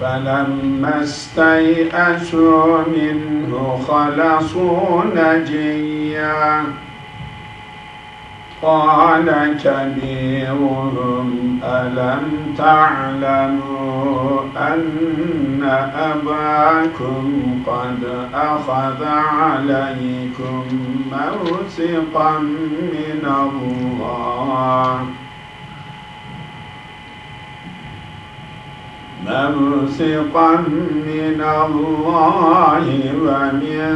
فلما استيئسوا منه خلصوا نجيا. قال كبيرهم ألم تعلموا أن أباكم قد أخذ عليكم موثقا من الله؟ موثقا من الله ومن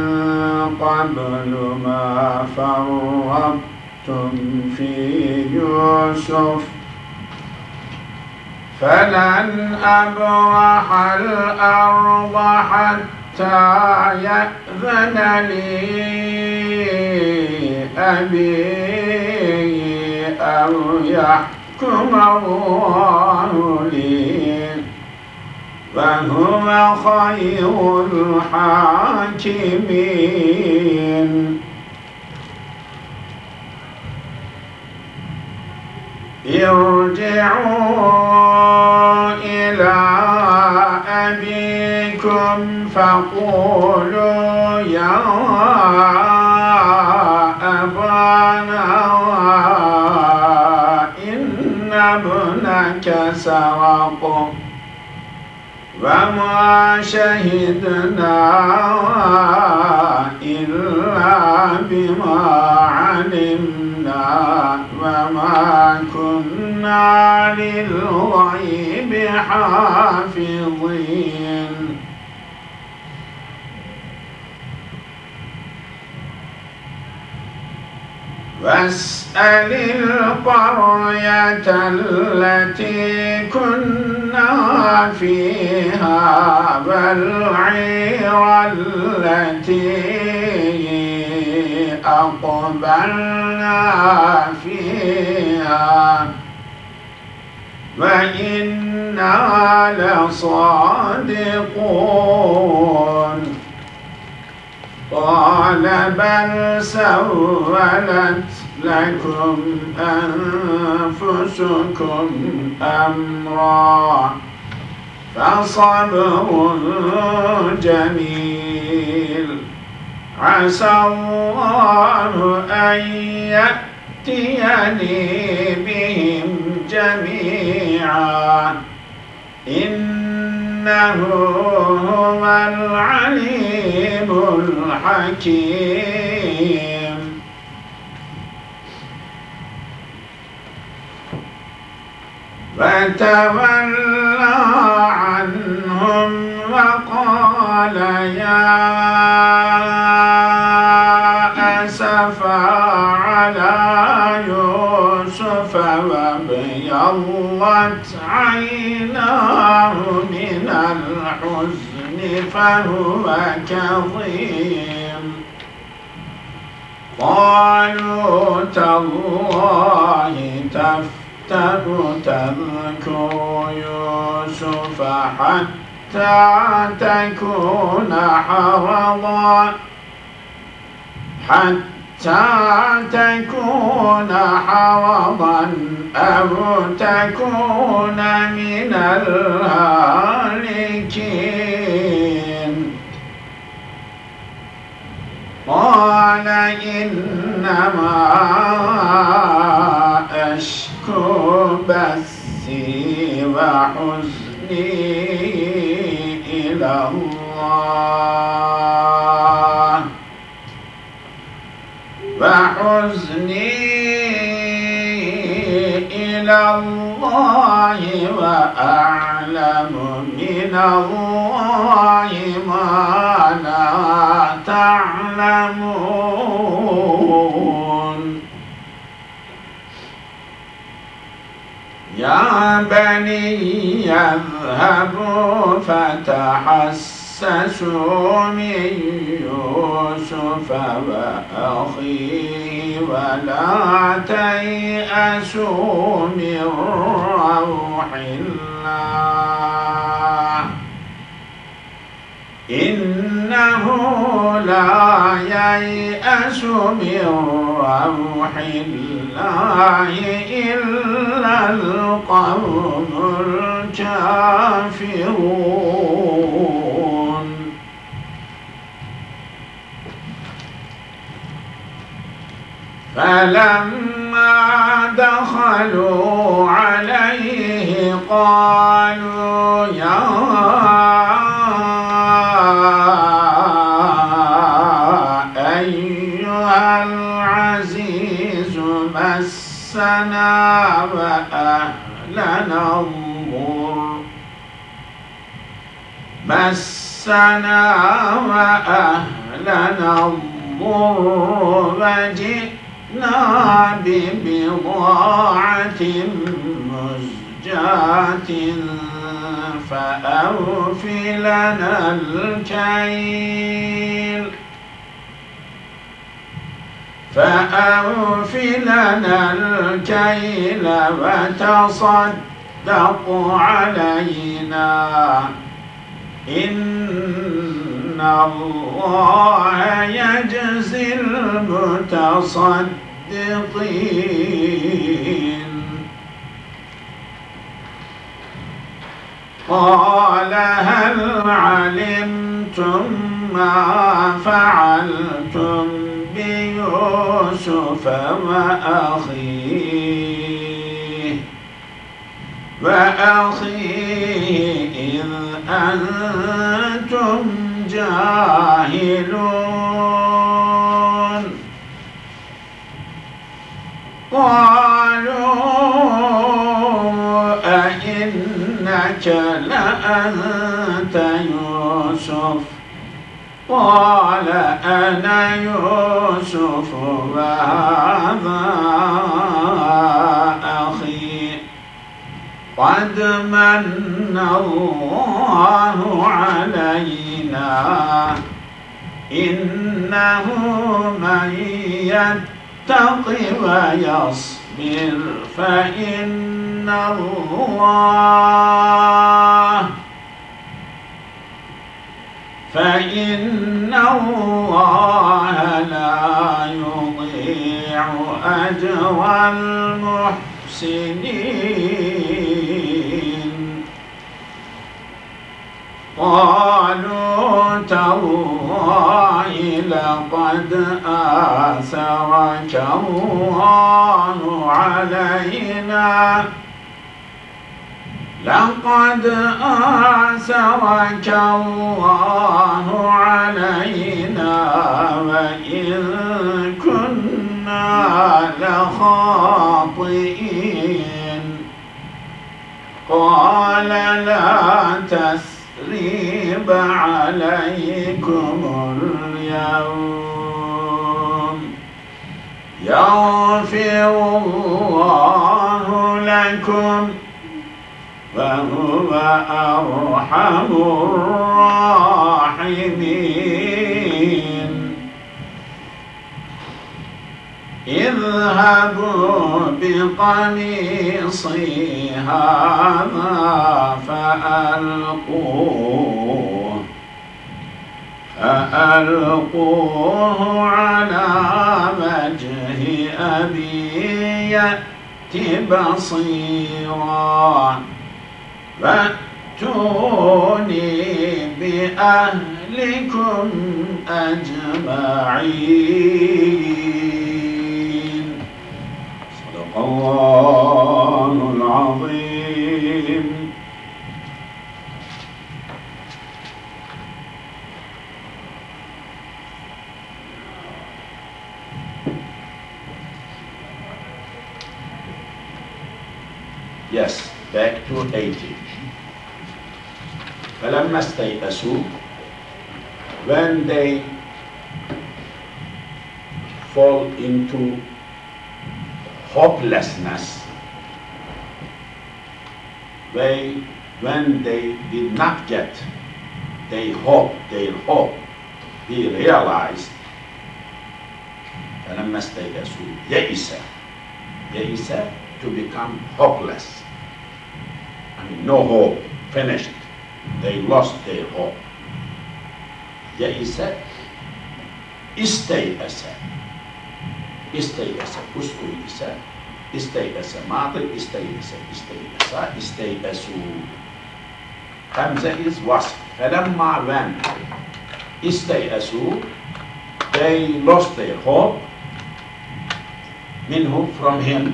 قبل ما فرطتم في يوسف. فلن أبرح الأرض حتى يأذن لي أبي أو يحكم الله لي. فهو خير الحاكمين. ارجعوا إلى أبيكم فقولوا يا أبانا إن ابنك سرق. وما شهدنا إلا بما علمنا وما كنا للغيب حافظين. واسأل القرية التي كنا فيها والعير التي أقبلنا فيها. وإنا لصادقون. قال بل سولت لكم أنفسكم أمرا فصبر جميل. عسى الله أن يأتيني بهم جميعا. إنه هو العليم الحكيم. فتولى عنهم وقال يا أسفا على يوسف وابيضت عيناه من الحزن فهو كظيم. قالوا تالله تفتر تذكر يوسف حتى تكون حرضا حتى تكون حرضا أو تكون من الهالكين. قال إنما أشكو بثي وحزني وحزني إلى الله وأعلم من الله ما لا تعلمون. يا بني يذهبوا فتحسسوا من يوسف وأخيه ولا تيأسوا من روح الله. إنه لا ييأس من روح الله إلا القوم الكافرون. فلما دخلوا عليه قالوا يا أيها العزيز مسنا وأهلنا الضر. مسنا وأهلنا الضر وجئنا ببضاعة مزجاة فأوف لنا الكيل. فأوف لنا الكيل وتصدق علينا. الله يجزي المتصدقين. قال هل علمتم ما فعلتم بيوسف وأخيه؟ وأخيه إذ أنتم جاهلون. قالوا أئنك لأنت يوسف؟ قال أنا يوسف وهذا قد من الله علينا. إنه من يتق ويصبر فإن الله فإن الله لا يضيع أجر المحسنين. قالوا تالله لقد آثرك الله علينا. لقد آثرك الله علينا وإن كنا لخاطئين. قال لا تثريب عليكم اليوم. يغفر الله لكم فهو أرحم الراحمين. اذهبوا بقميصي هذا فألقوه فألقوه على وجه أبي يأت بصيرا فأتوني بأهلكم أجمعين. الله العظيم Yes, back to 80. فلما استيأسوا when they fall into hopelessness they when they did not get they hope their hope he realized فلما استيأسوا يئس يئس to become hopeless I mean no hope finished they lost their hope يئس استيأس استيأس استيأس استيأس ماضي استيأس استيأس استيأسوا Hamza is wasf فلما when استيأسوا they lost their hope minhu from him.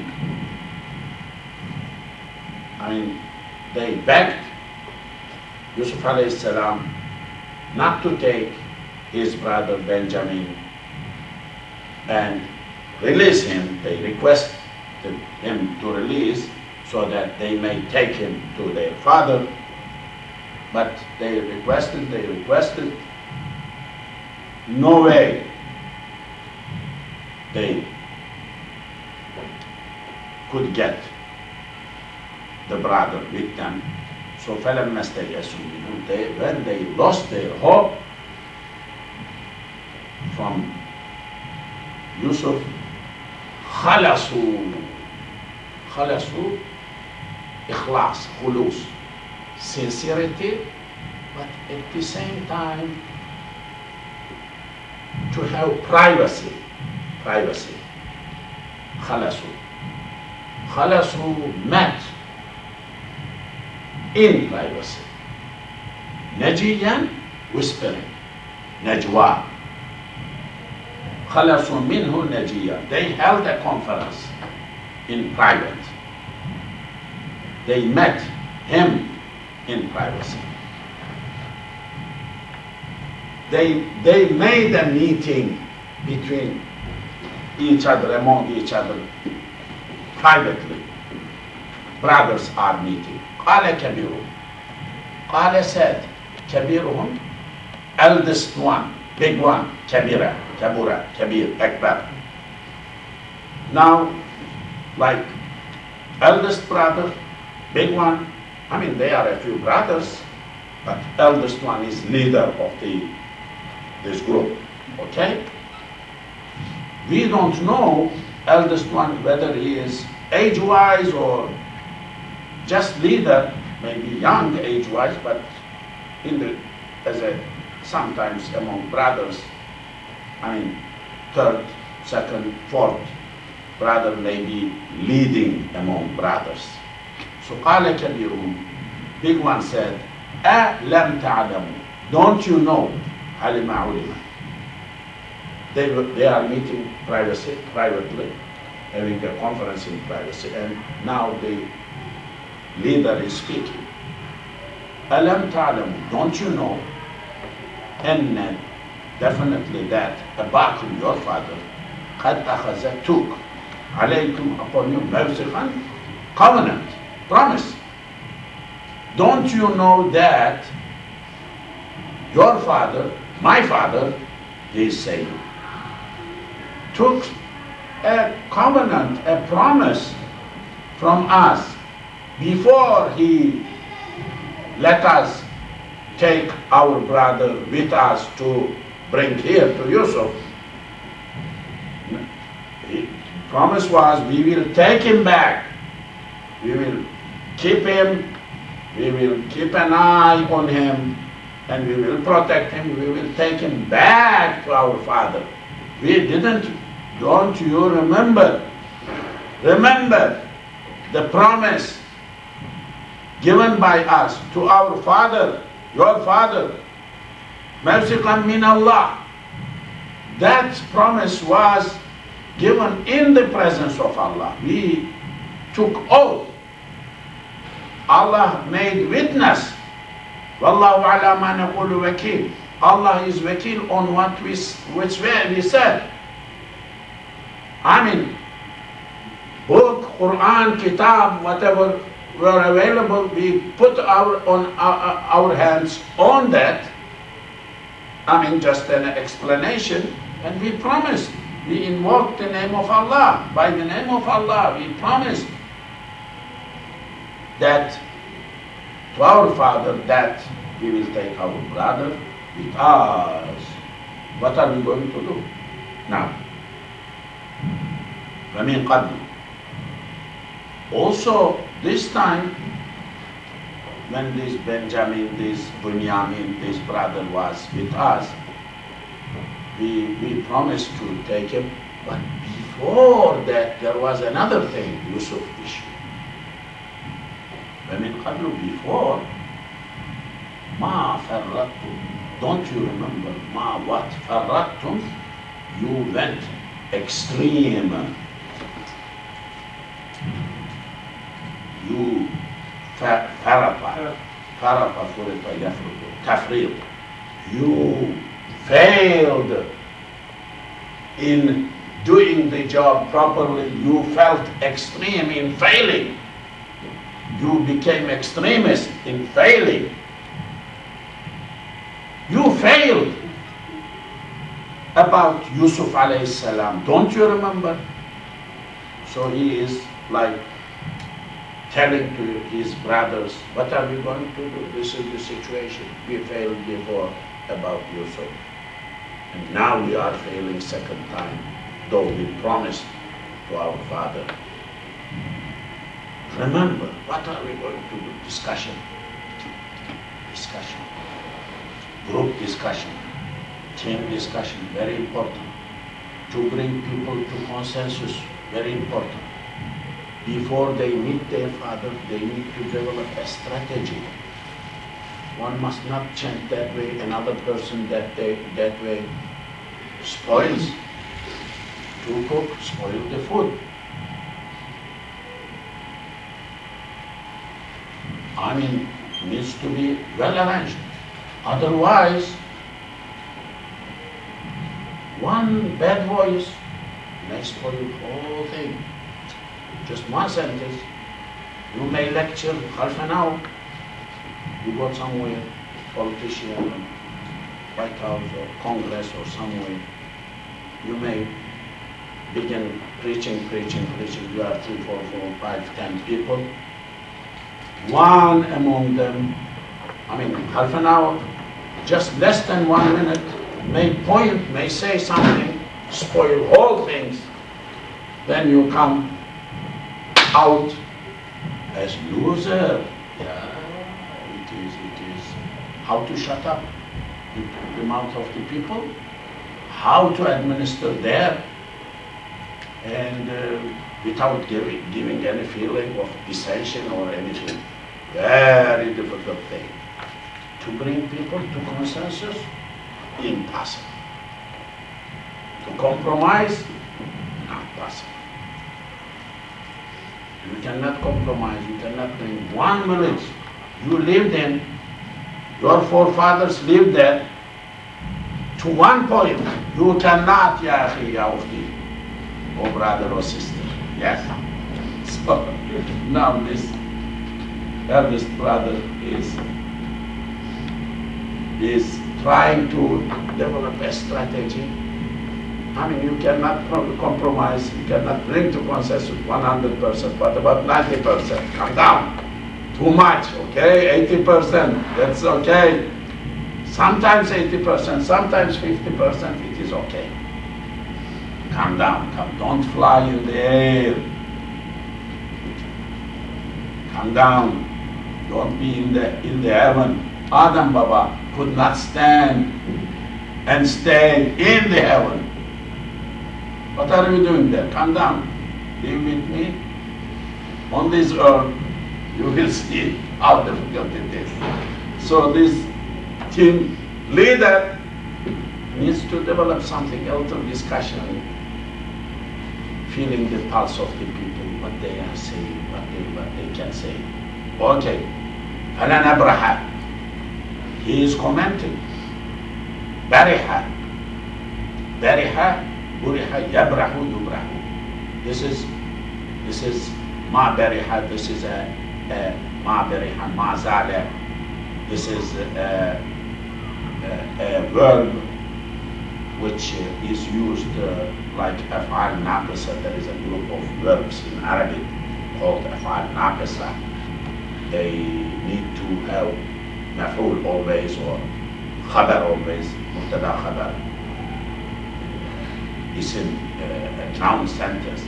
I mean, they begged Yusuf alayhi salam not to take his brother Benjamin and release him. They requested him to release so that they may take him to their father. But they requested, they requested. No way they could get the brother with them. So فلما استيأسوا منه, they, when they lost their hope from Yusuf, خلصوا خلصوا إخلاص خلوص sincerity but at the same time to have privacy privacy خلصوا خلصوا met in privacy نجيا whispering نجوى خلصوا منه نجيا they held a conference in private they met him in privacy they they made a meeting between each other among each other privately brothers are meeting قال كبيرهم قال said كبيرهم eldest one Big one, Kabira, Kabura, Kabir, Akbar. Now, like eldest brother, big one, I mean, they are a few brothers, but eldest one is leader of the, this group, okay? We don't know eldest one whether he is age-wise or just leader, maybe young age-wise, but in the, as a sometimes among brothers, I mean third, second, fourth brother may be leading among brothers. So قال كبيرهم, big one said, ألم تعلموا, don't you know, علم علم. They, they are meeting privacy, privately, having a conference in privacy, and now they leader is speaking. ألم تعلموا, don't you know, أن definitely that أباكم your father قد أخذ took عليكم upon you موثقا covenant, promise. Don't you know that your father, my father, he is saying, took a covenant, a promise from us before he let us take our brother with us to bring here to Yusuf, the promise was we will take him back. We will keep him, we will keep an eye on him, and we will protect him. We will take him back to our father. We didn't, don't you remember? Remember the promise given by us to our father, your father, Mawsiqan min Allah. That promise was given in the presence of Allah. We took oath. Allah made witness. Wallahu ala ma naqulu wakil. Allah is wakil on what we, which way we said. I mean, book, Quran, Kitab, whatever were available, we put our, on our, our hands on that. I mean, just an explanation, and we promised. We invoked the name of Allah. By the name of Allah, we promised that to our father that we will take our brother with us. What are we going to do now? فمن قبل also, this time, when this Benjamin, this Bunyamin, this brother was with us, we, we promised to take him. But before that, there was another thing, Yusuf issue. I mean, before Ma فرطتم don't you remember Ma what فرطتم you went extreme farata farata furita yafrudu tafrid you failed in doing the job properly you felt extreme in failing you became extremist in failing you failed about Yusuf alayhi salam. Don't you remember? So he is like telling to his brothers, what are we going to do? This is the situation. We failed before about Yusuf. And now we are failing second time, though we promised to our father. Remember, what are we going to do? Discussion. Discussion. Group discussion. Team discussion, very important. To bring people to consensus, very important. Before they meet their father, they need to develop a strategy. One must not chant that way, another person that, day, that way spoils. To cook, spoil the food. I mean, needs to be well arranged. Otherwise, one bad voice may spoil whole thing. Just one sentence. You may lecture half an hour. You go somewhere, politician, White House or Congress or somewhere. You may begin preaching, preaching, preaching. You have three, four, four, five, ten people. One among them, I mean, half an hour, just less than one minute, may point, may say something, spoil all things, then you come out as loser. Yeah, it is, it is. How to shut up the, the mouth of the people, how to administer there, and uh, without giving, giving any feeling of dissension or anything. Very difficult thing. To bring people to consensus, impossible. To compromise, not possible. You cannot compromise, you cannot bring one village. You lived in, your forefathers lived there to one point. You cannot, ya akhi, ya or oh brother or sister. Yes. So now this eldest brother is is trying to develop a strategy. I mean, you cannot compromise, you cannot bring to consensus 100%, but about 90%, come down. Too much, okay? 80%, that's okay. Sometimes 80%, sometimes 50%, it is okay. Come down, come, don't fly in the air. Come down, don't be in the, in the heaven. Adam Baba could not stand and stay in the heaven. What are you doing there? Come down. Live with me. On this earth, you will see how difficult it is. So this team leader needs to develop something else of discussion, feeling the pulse of the people, what they are saying, what they, what they can say. Okay, Alan Abraham, he is commenting. Very hard. Very hard. This is this is ma bariha. This is a, a ma bariha ma zala. This is a, a, a verb which is used uh, like af'al naqisa. There is a group of verbs in Arabic called af'al naqisa. They need to have maf'ul always or khabar always, mubtada khabar recent uh, town centers.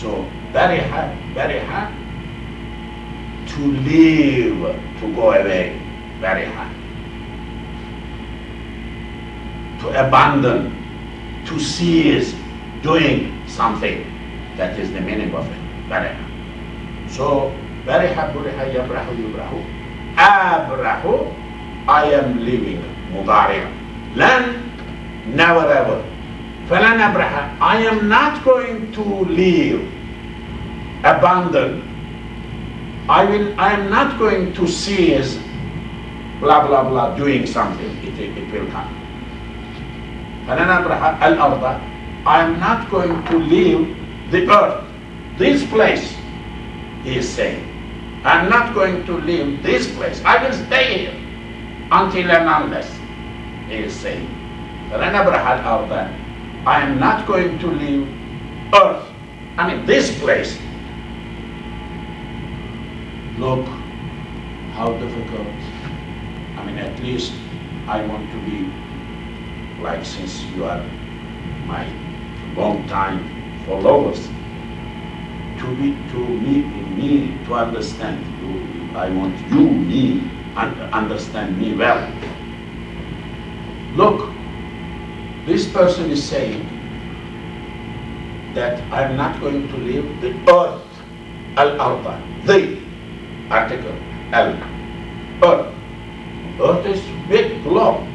So very hard, very hard to leave, to go away, very hard. To abandon, to cease doing something, that is the meaning of it, very hard. So, very hard, very hard, yabrahu, yabrahu. Abrahu, I am leaving mudariya. Land, never ever. فلن أبرح I am not going to leave abandon I will, I am not going to seize blah blah blah doing something. It, it will come. فلن أبرح الأرض I am not going to leave the earth, this place, he is saying. I am not going to leave this place. I will stay here until and unless, he is saying. فلن أبرح الأرض I am not going to leave earth, I mean this place. Look how difficult. I mean, at least I want to be like since you are my long time followers, to be to me me to understand you, I want you me and understand me well. Look, this person is saying that I'm not going to leave the earth, al-arda, the article, al, earth. Earth is big globe.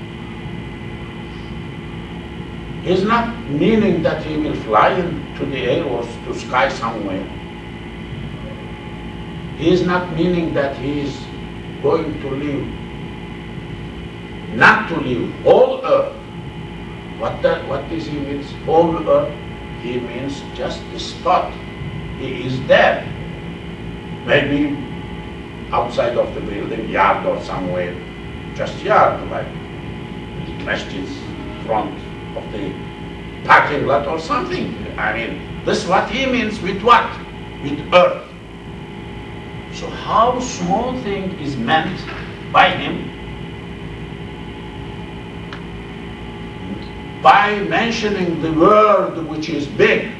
He's not meaning that he will fly into the air or to sky somewhere. He is not meaning that he is going to live, not to live all earth. What that, what does he mean? Whole earth? He means just the spot. He is there. Maybe outside of the building, yard or somewhere, just yard, like masjid's front of the parking lot or something. I mean, this is what he means with what? With earth. So how small thing is meant by him by mentioning the word which is big,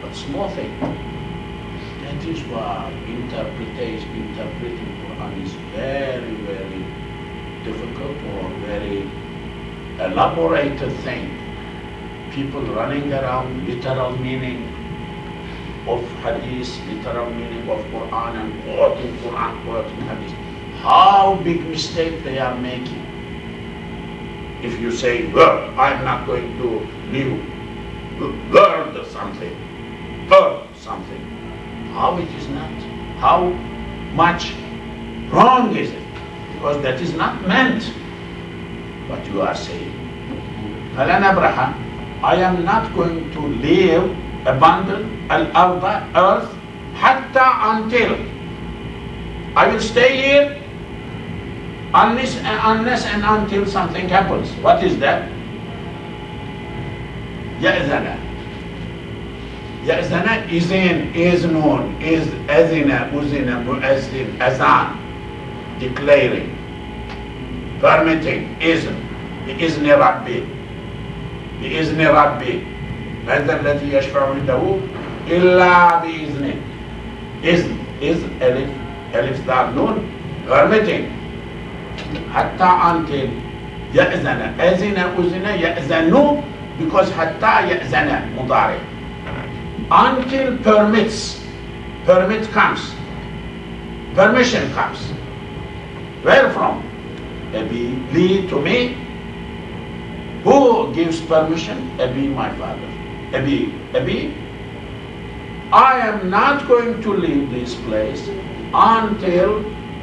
but small thing. That is why interpretation, interpreting Quran is very, very difficult or very elaborated thing. People running around literal meaning of hadith, literal meaning of Quran and quoting Quran, quoting hadith. How big mistake they are making if you say, well, I'm not going to live, learn something, earn something, how it is not, how much wrong is it? Because that is not meant what you are saying. Falan Abraham, I am not going to live abandon al-arda, earth, hatta until I will stay here unless, unless and until something happens. What is that? يأذن يأذن إذن إذنون إذ أذن أذن مؤذن أذان declaring permitting إذن بإذن ربي بإذن ربي من ذا الذي يشفع عنده إلا بإذنه إذن إذن ألف ألف ذا نون permitting حتى until يأذن أذن أذن يأذن because حتى يأذن مضارع until permits permit comes permission comes where from Abi Lee to me who gives permission Abi my father Abi Abi I am not going to leave this place until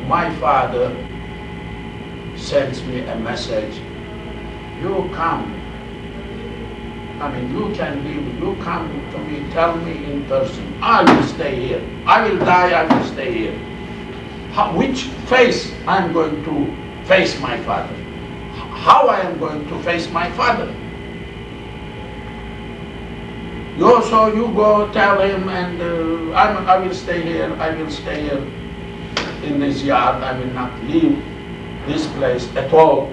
my father sends me a message, you come. I mean, you can leave, you come to me, tell me in person, I will stay here. I will die, I will stay here. How, which face I am going to face my father? How I am going to face my father? You so you go tell him and uh, I'm, I will stay here, I will stay here in this yard, I will not leave this place at all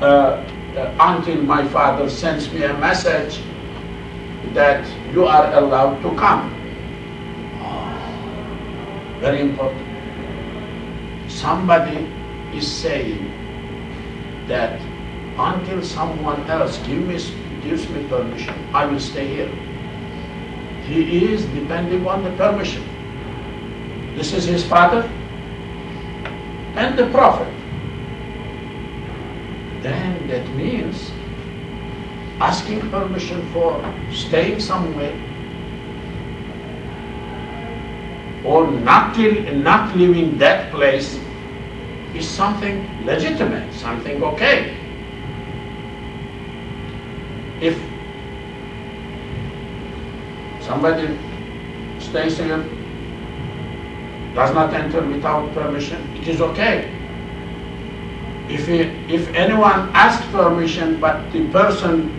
uh, uh, until my father sends me a message that you are allowed to come. Oh, very important. Somebody is saying that until someone else give me, gives me permission, I will stay here. He is depending on the permission. This is his father, and the prophet, then that means asking permission for staying somewhere or not, not leaving that place is something legitimate, something okay. If somebody stays here, does not enter without permission, it is okay. If, he, if anyone asks permission but the person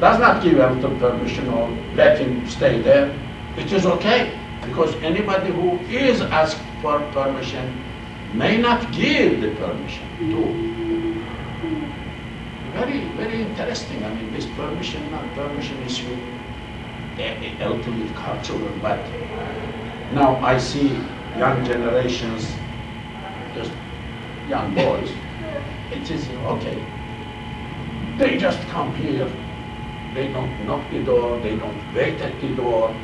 does not give him the permission or let him stay there, it is okay. Because anybody who is asked for permission may not give the permission to. Very, very interesting. I mean, this permission, not permission issue, a, a little cultural, but now I see young generations, just young boys, it is okay. They just come here, they don't knock the door, they don't wait at the door.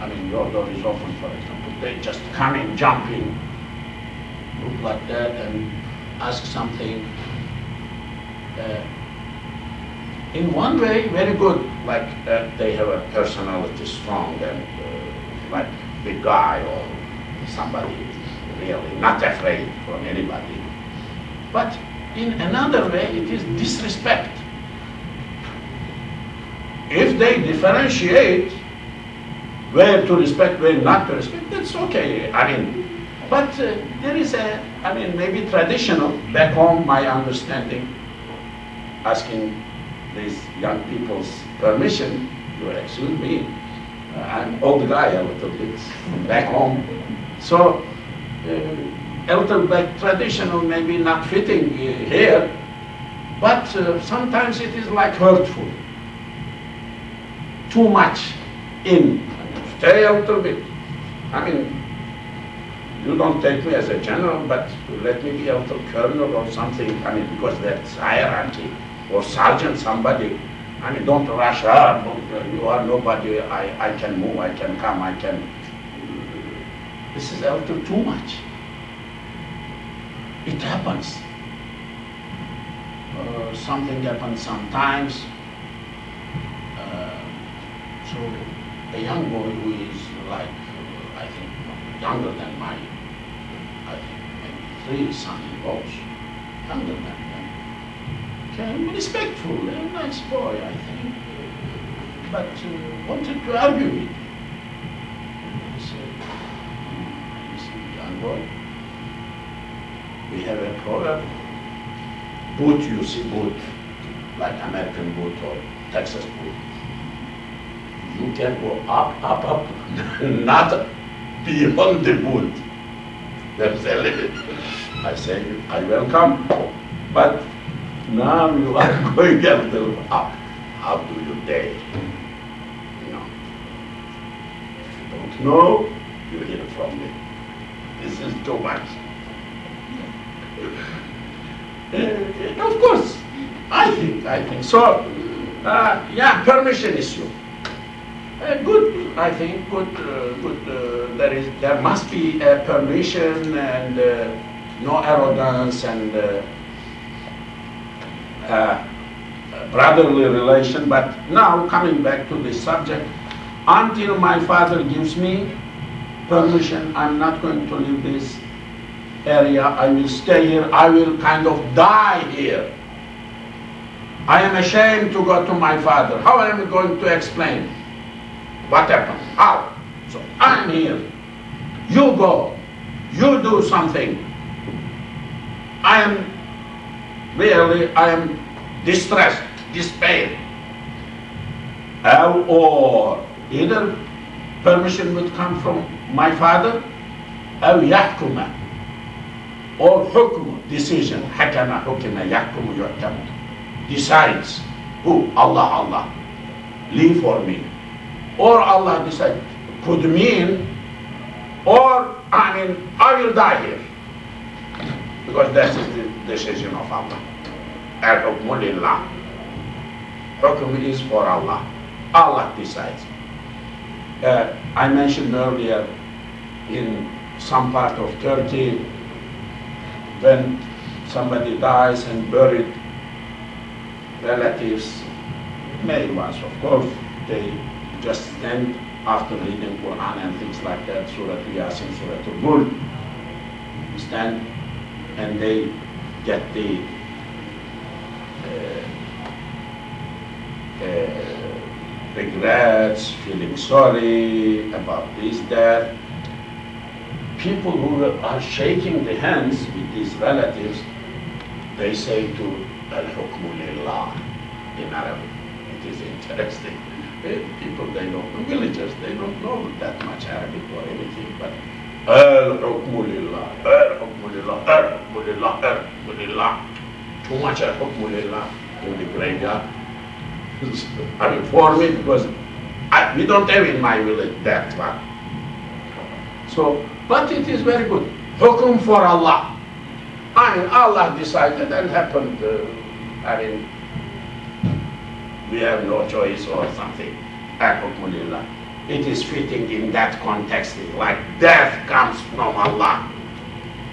I mean, your door is open, for example. They just come in, jump in, look like that and ask something. Uh, in one way, very good, like uh, they have a personality strong and uh, like big guy or somebody really not afraid from anybody. But in another way, it is disrespect. If they differentiate where to respect, where not to respect, that's okay. I mean, but uh, there is a, I mean, maybe traditional, back home, my understanding, asking these young people's permission, you excuse me, I'm old guy a little bit, back home. So, uh, a little bit traditional, maybe not fitting uh, here, but uh, sometimes it is like hurtful. Too much in. Stay a little bit. I mean, you don't take me as a general, but let me be a little colonel or something. I mean, because that's hierarchy. Or sergeant, somebody. I mean, don't rush up. You are nobody. I, I can move, I can come, I can. This is a little too much. It happens. Uh, something happens sometimes. Uh, so a young boy who is like, uh, I think, younger than my, I think maybe three son-in-laws, younger than okay, respectful, a nice boy, I think, but uh, wanted to argue with me. I said, listen, young boy, we have a proverb, boot, you see boot, like American boot or Texas boot you can go up, up, up, not beyond the wood. There's a limit. I say, I welcome, but now you are going a little up. How do you dare? You know. If you don't know, you hear from me. This is too much. Of course, I think, I think. So, uh, yeah, permission issue. Uh, good, I think, good, uh, good. Uh, there is, there must be permission and uh, no arrogance and uh, brotherly relation. But now, coming back to this subject, until my father gives me permission, I'm not going to leave this area. I will stay here. I will kind of die here. I am ashamed to go to my father. How am I going to explain? What happened? How? So I'm here. You go. You do something. I am really, I am distressed, despair. Uh, or either permission would come from my father, أو يحكم or حكم decision حكم حكم يحكم يحكم decides who Allah Allah leave for me or Allah decide could mean or I mean I will die here because that is the decision of Allah al-hukmu lillah hukm is for Allah Allah decides uh, I mentioned earlier in some part of Turkey when somebody dies and buried relatives male ones of course they just stand after reading Quran and things like that, Surah Yasin, Surah Al-Mulk, understand? And they get the uh, uh, regrets, feeling sorry about this, that. People who are shaking the hands with these relatives, they say to Al-Hukmu Lillah in Arabic. It is interesting. People, they know, villagers, they don't know that much Arabic or anything, but Al-Hukmu Lillah, Al-Hukmu Lillah, Al-Hukmu Lillah, Al-Hukmu Lillah. Too much Al-Hukmu Lillah in the graveyard. I mean, for me, because I, we don't have in my village that one. So, but it is very good. Hukum for Allah. I mean, Allah decided and happened. Uh, I mean, we have no choice or something. Alhamdulillah. It is fitting in that context, like death comes from Allah.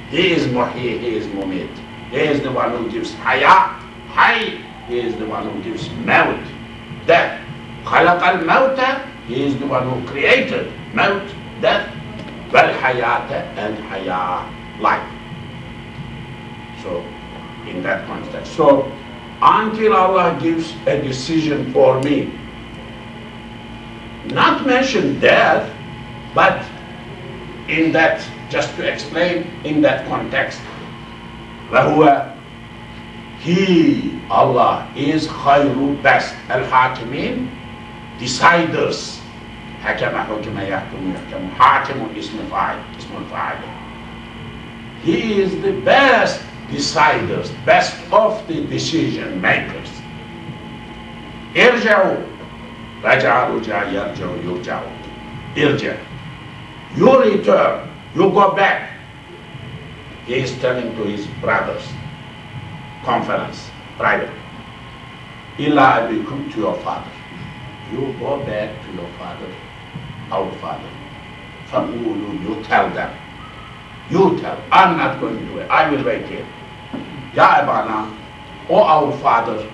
He is Muhi, He is Mumit. He is the one who gives hayat, hay. He is the one who gives maut, death. خلق الموت, He is the one who created maut, death, wal hayat and haya, life. So, in that context. So, until Allah gives a decision for me. Not mention death, but in that, just to explain, in that context. وهو He, Allah, is خير best. Al-Hakimin, deciders. حكم حكم يحكم يحكم حاكم اسم فاعل اسم الفاعل He is the best deciders, best of the decision makers. ارجعوا رجع رجع يرجع يرجع ارجع you return you go back He is turning to his brothers. Conference, private. Eli will come to your father. You go back to your father, our father. Famulu, you tell them. You tell. I'm not going to do it. I will wait here. Ya Abana, or our father,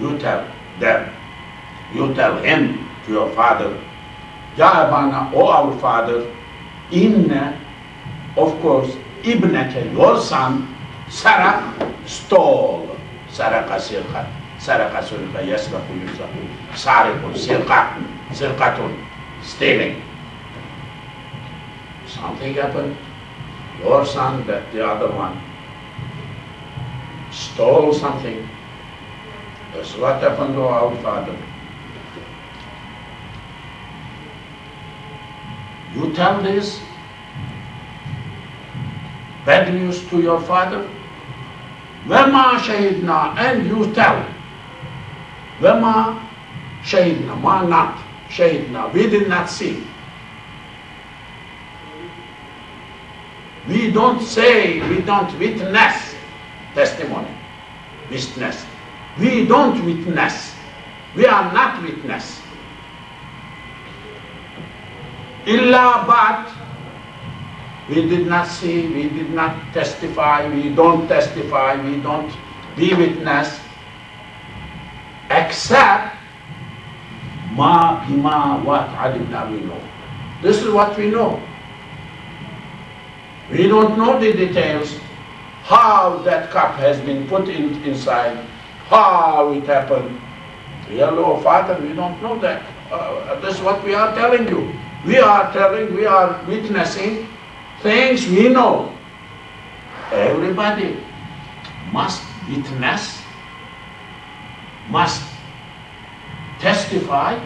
you tell them. You tell him to your father. Ya Abana, or our father, in, of course, ibnaka, your son, Sarah stole. Saraka sirqa. Saraka sirqa, yasraku yusraku. Sarikun sirqa. Sirqatun, stealing. Something happened. Your son, that the other one, stole something. That's what happened to our father. You tell this bad news to your father. Wema shahidna, and you tell. Wema shahidna, ma not shahidna. We did not see. We don't say, we don't witness testimony, witness. We don't witness. We are not witness. Illa but we did not see, we did not testify, we don't testify, we don't be witness, except ma bima what alimna we know. This is what we know. We don't know the details, how that cup has been put in, inside, how it happened. Hello, Father, we don't know that. Uh, is what we are telling you. We are telling, we are witnessing things we know. Everybody must witness, must testify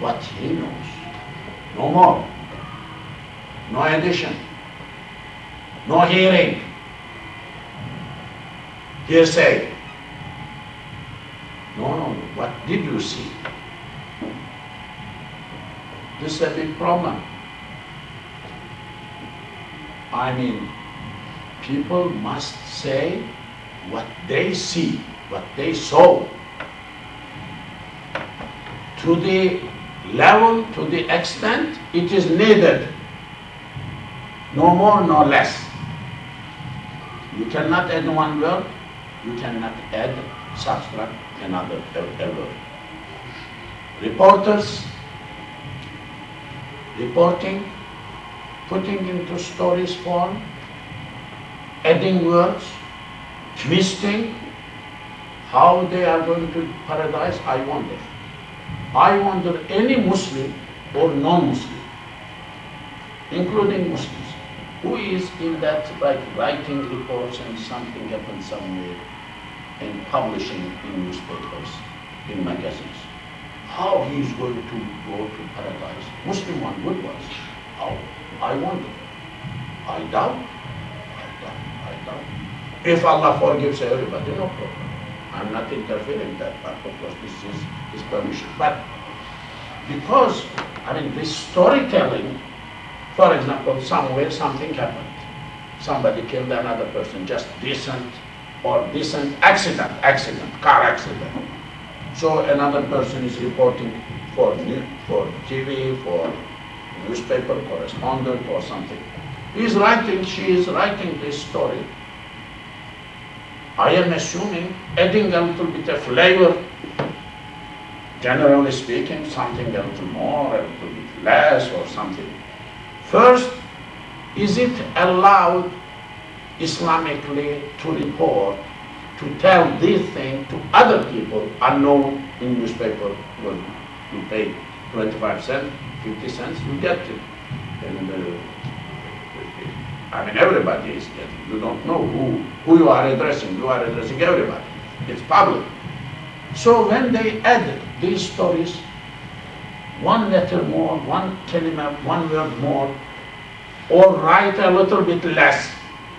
what he knows. No more. No addition. No hearing. Hearsay. No, no, what did you see? This is a big problem. I mean, people must say what they see, what they saw. To the level, to the extent it is needed. No more, no less. You cannot add one word, you cannot add, subtract another word. Reporters reporting, putting into stories form, adding words, twisting, how they are going to paradise, I wonder. I wonder any Muslim or non-Muslim, including Muslims, who is in that like writing reports and something happened somewhere and publishing in newspapers, in magazines. How he is going to go to paradise? Muslim one good ones. How? I wonder. I doubt. I doubt. I doubt. If Allah forgives everybody, no problem. I'm not interfering in that part, of course, this is his permission. But because, I mean, this storytelling, for example, somewhere something happened. Somebody killed another person, just decent or decent accident, accident, car accident. So another person is reporting for, for TV, for newspaper correspondent or something. He's writing, she is writing this story. I am assuming adding a little bit of flavor, generally speaking, something a little more, a little bit less or something. First, is it allowed Islamically to report, to tell this thing to other people unknown in newspaper when you pay 25 cents, 50 cents, you get it. And, uh, I mean, everybody is getting. You don't know who, who you are addressing. You are addressing everybody. It's public. So when they add these stories, one letter more, one kalima, one word more, or write a little bit less,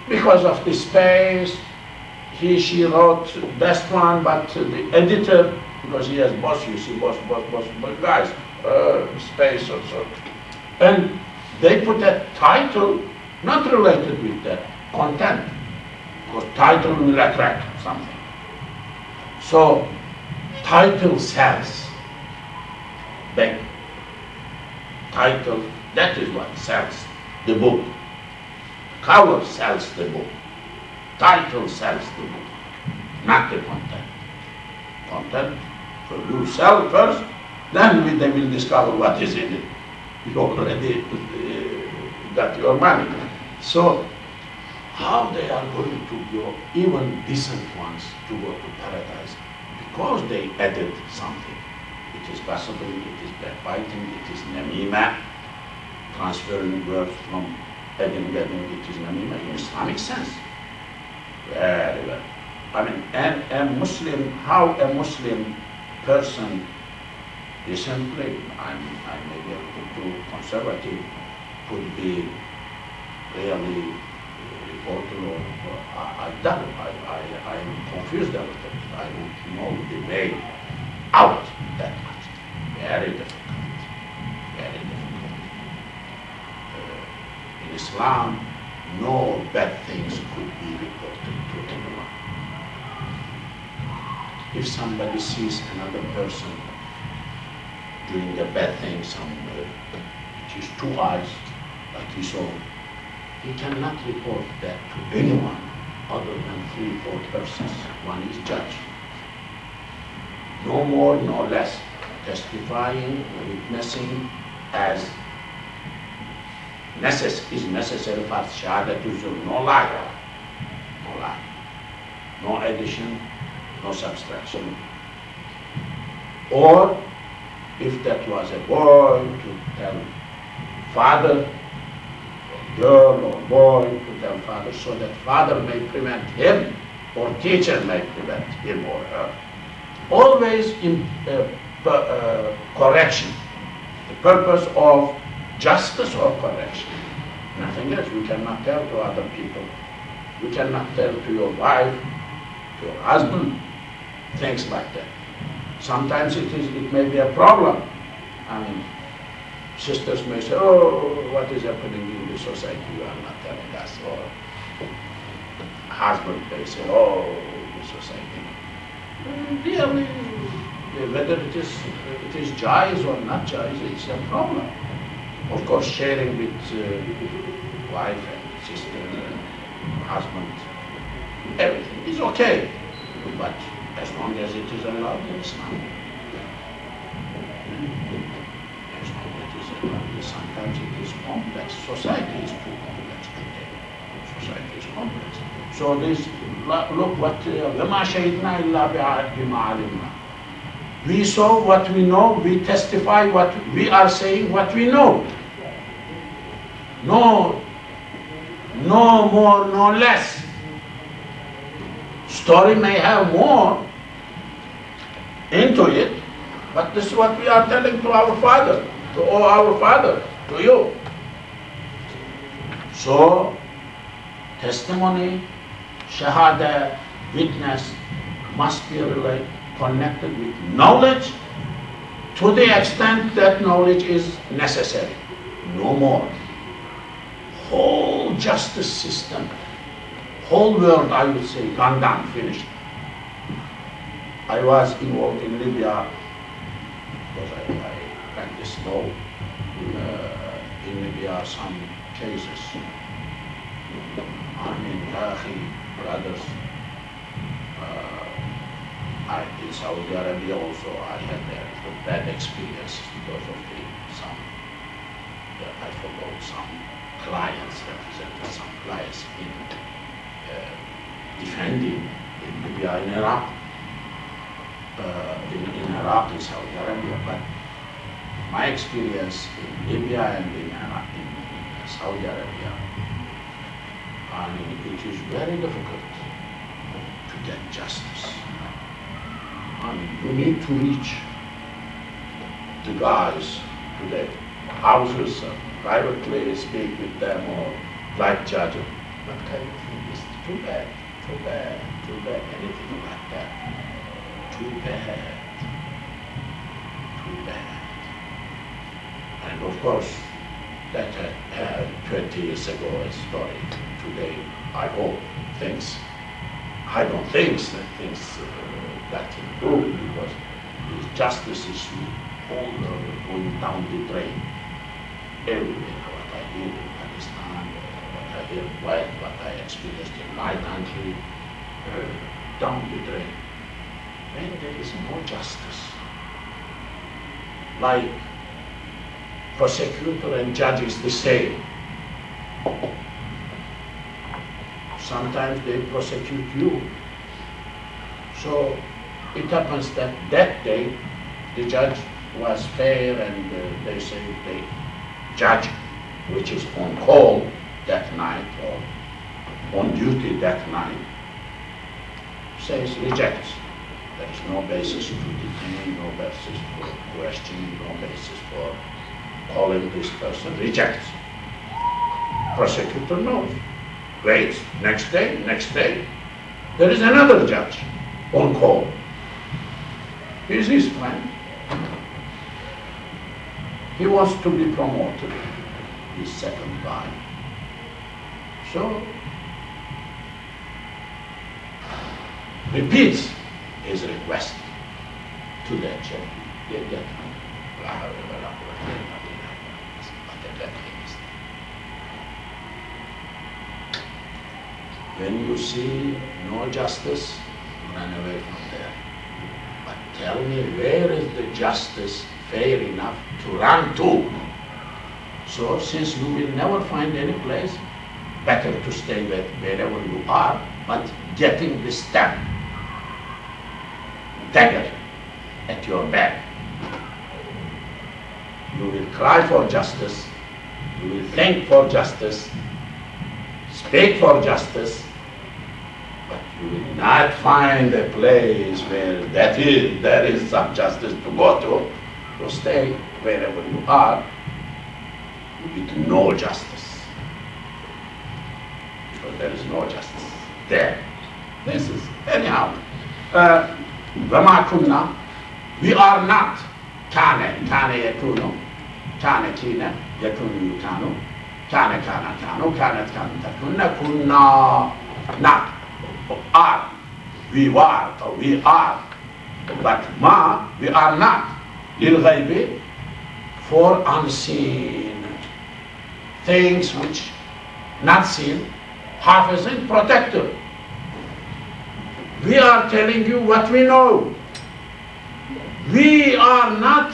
because of the space. He, she wrote best one, but the editor, because he has boss, you see, boss, boss, boss, but guys, uh, space or so. And they put a title not related with the content, because title will attract something. So, title sells. Bang. Title, that is what sells the book. Cover sells the book. Title sells the book, not the content. Content, so you sell first, then they will discover what is in it. You already uh, got your money. So, how they are going to go, even decent ones, to go to paradise? Because they added something. It is possible, it is backbiting, it is namima, transferring words from adding, adding, it is namima in Islamic sense. Very well. I mean, and a Muslim, how a Muslim person recently, I'm, I may be a little too conservative, could be really reported or, I, I doubt, I, I, I am confused a little. I don't know the way out that much. Very difficult. Very difficult. Uh, in Islam, no bad things could be reported to anyone. If somebody sees another person doing the bad things somewhere, which is two eyes, like he saw, he cannot report that to anyone other than three, four persons. One is judge. No more, no less. Testifying, witnessing as necess is necessary for shahadatul zur. No lie. No lie. No addition, no subtraction. Or if that was a boy to tell father, or girl or boy to tell father, so that father may prevent him or teacher may prevent him or her. Always in uh, uh, correction, the purpose of justice or correction. Nothing else. You cannot tell to other people. You cannot tell to your wife, to your husband, things like that. Sometimes it is it may be a problem. I mean, sisters may say, oh, what is happening in the society, you are not telling us. Or husband may say, oh, the society. Really, whether it is, it is jais or not jais, it's a problem. Of course, sharing with uh, wife and sister and husband, everything is okay. But as long as it is allowed in Islam. As long as it is allowed in sometimes it is complex. Society is too complex today. Society is complex. So this, look what, وَمَا شَهِدْنَا إِلَّا بِمَا عَلِمْنَا we saw what we know, we testify what we are saying, what we know. No, no more, no less. Story may have more into it, but this is what we are telling to our father, to all our father, to you. So, testimony, shahada, witness must be related connected with knowledge to the extent that knowledge is necessary. No more. Whole justice system, whole world, I would say, gone down, finished. I was involved in Libya because I, I practiced law uh, in Libya, some cases. I mean, brothers, I, in Saudi Arabia also I had a bad experience because of the some uh, I forgot some clients represented some clients in uh, defending in Libya in Iraq. Uh, in, in Iraq in Saudi Arabia but my experience in Libya and in, Iraq, in, in Saudi Arabia I mean it is very difficult to get justice. I mean, you need to reach the guys to their houses and privately speak with them or like judge But kind of is too bad, too bad, too bad, anything like that. Too bad, too bad. And of course, that uh, 20 years ago a story. Today, I hope things, I don't think that things uh, that improve because the justice issue all going down the drain everywhere. What I what I what, what I experienced in my country, uh, down the drain. When there is no justice, like prosecutor and judge is the same. Sometimes they prosecute you. So it happens that that day the judge was fair and uh, they say the judge, which is on call that night or on duty that night, says rejects. There is no basis to detain, no basis for questioning, no basis for calling this person, rejects. Prosecutor knows. Waits, next day, next day, there is another judge on call. He's his friend. He wants to be promoted, his second guy. So, repeats his request to the church. When you see no justice, run away from there. But tell me where is the justice fair enough to run to? So since you will never find any place, better to stay with wherever you are, but getting the stamp, dagger at your back. You will cry for justice, you will think for justice, speak for justice, but you will not find a place where that is, there is some justice to go to. So stay wherever you are with no justice but there is no justice there. This is, anyhow, uh, Kunna, we are not Kane, Kane Yakuno, Kane Kina, Yakunu Yukano, Kane Kana Kano, Kane Kanta Kuna Kuna, not, are, we were, or we are, but Ma, we are not, Il Ghaibi, for unseen things which not seen Hafizin protector. We are telling you what we know. We are not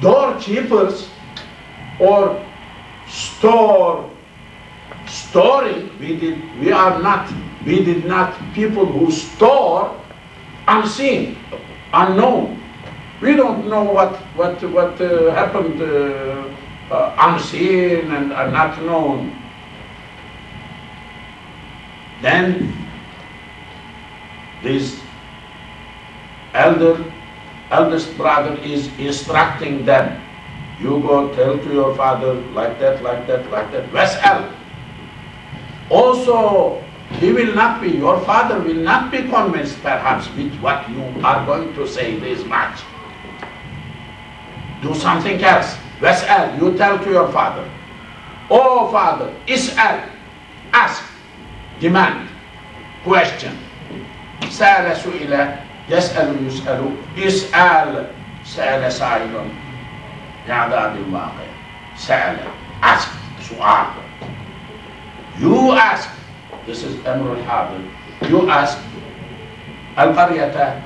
doorkeepers or store storing. We did we are not we did not people who store unseen, unknown. We don't know what what what uh, happened uh, uh, unseen and not known. Then this elder, eldest brother is instructing them. You go tell to your father like that, like that, like that. Vessel. Also, he will not be, your father will not be convinced perhaps with what you are going to say this much. Do something else. Ves'al, you tell to your father. Oh father, is'al, ask, demand, question. سأل سئل يسأل يسأل اسأل سأل سائل بعذاب الواقع سأل ask سؤال you ask this is أمر الحاضر you ask القرية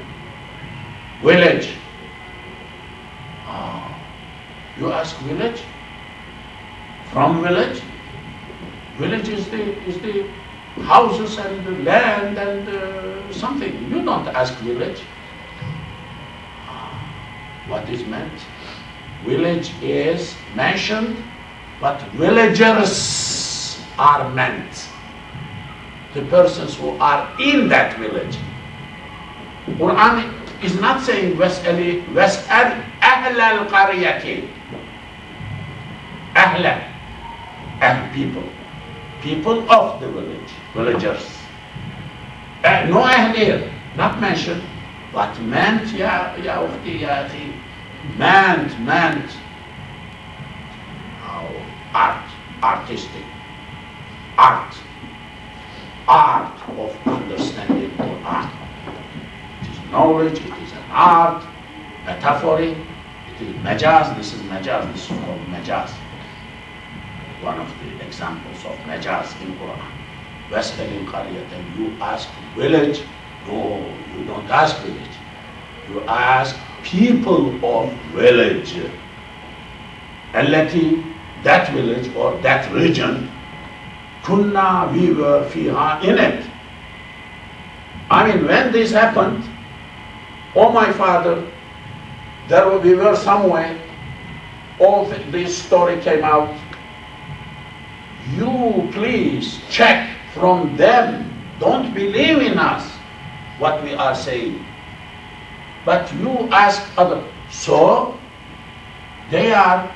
village Ah, you ask village from village village is the is the houses and the land and uh, something. You don't ask village. What is meant? Village is mentioned, but villagers are meant. The persons who are in that village. Quran is not saying وَاسْأَلِ وَاسْأَلْ أَهْلَ الْقَرْيَةِ أهل أهل people people of the village villagers uh, no أهل here not mentioned but meant يا يا أختي يا أخي meant meant oh, art artistic art art of understanding or art it is knowledge it is an art metaphory it is majaz this is majaz this is called majaz one of the examples of majaz in Quran Was'alil qarya, then you ask village. No, you don't ask village. You ask people of village and let that village or that region kunna we were fiha in it. I mean, when this happened, oh my father, there we were somewhere, oh, all this story came out. You please check from them don't believe in us what we are saying. But you ask other so they are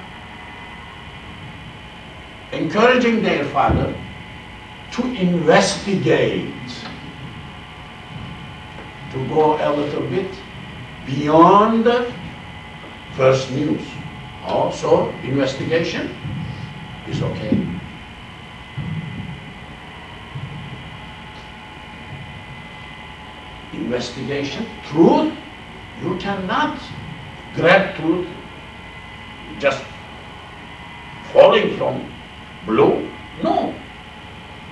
encouraging their father to investigate to go a little bit beyond the first news. Also investigation is okay investigation, truth, you cannot grab truth just falling from blue. No.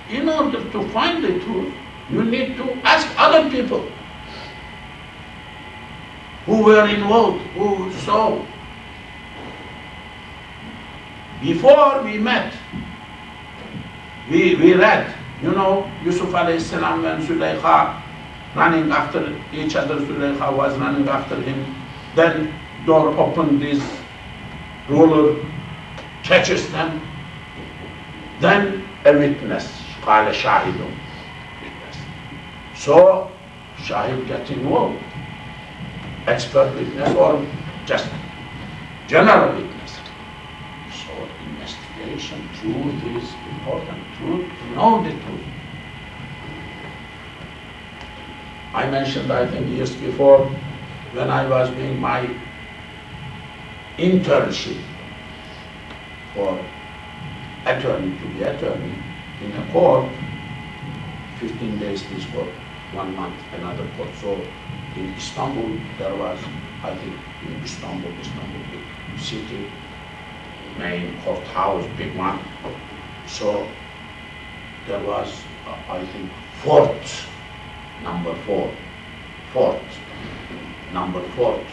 In order to find the truth, you need to ask other people who were involved, who saw. Before we met, we, we read, you know, Yusuf alayhi salam and Zulaykha running after each other. Zulaykha was running after him. Then door opened, this ruler catches them. Then a witness, قال شاهد witness. So Shahid gets involved. Expert witness or just general witness. So investigation, truth is important. Truth, to know the truth. I mentioned, I think, years before, when I was doing my internship for attorney, to be attorney in a court, 15 days this court, one month another court. So in Istanbul, there was, I think, in Istanbul, Istanbul, big city, main courthouse, big one. So there was, uh, I think, fourth number four, fourth, number fourth,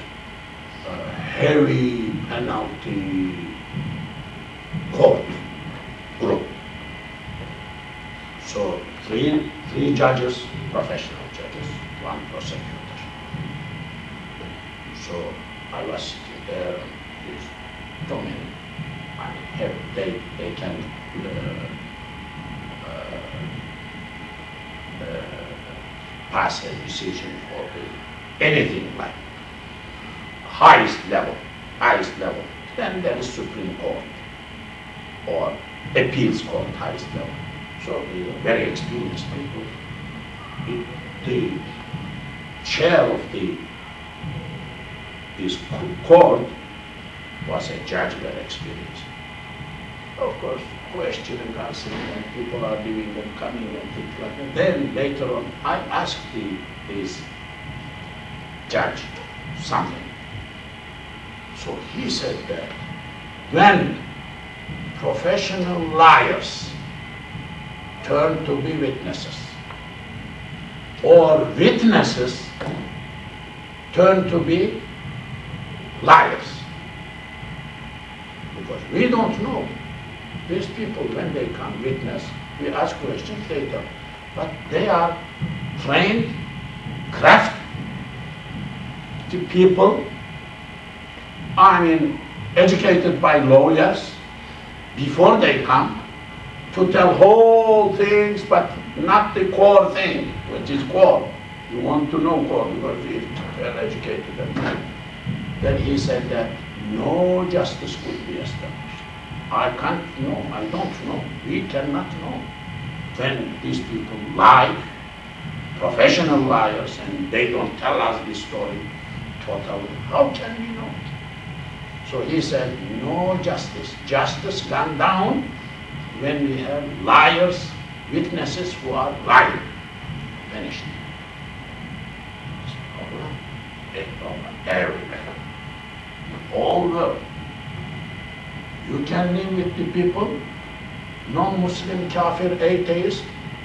heavy penalty, court. Group. So three, three judges, professional judges, one prosecutor. So I was there. Two men, I have, they, they can uh, uh, uh, pass a decision for the, anything like highest level, highest level. Then there is Supreme Court or appeals court, highest level. So the very experienced people. The, the chair of the this court was a judge very experienced. Of course, question and answering and people are leaving and coming and things like that. Then later on, I asked the, this judge something. So he said that when professional liars turn to be witnesses, or witnesses turn to be liars, because we don't know these people, when they come witness, we ask questions, tell. But they are trained, craft crafty people, I mean, educated by lawyers before they come to tell whole things, but not the core thing, which is core. You want to know core because if well educated. Then he said that no justice could be established. I can't know, I don't know, we cannot know. When these people lie, professional liars, and they don't tell us the story totally, how can we know? So he said, no justice. Justice comes down when we have liars, witnesses who are lying. Finished. It's a problem. A problem. Everywhere. All world. You can live with the people, non-Muslim, kafir, atheist,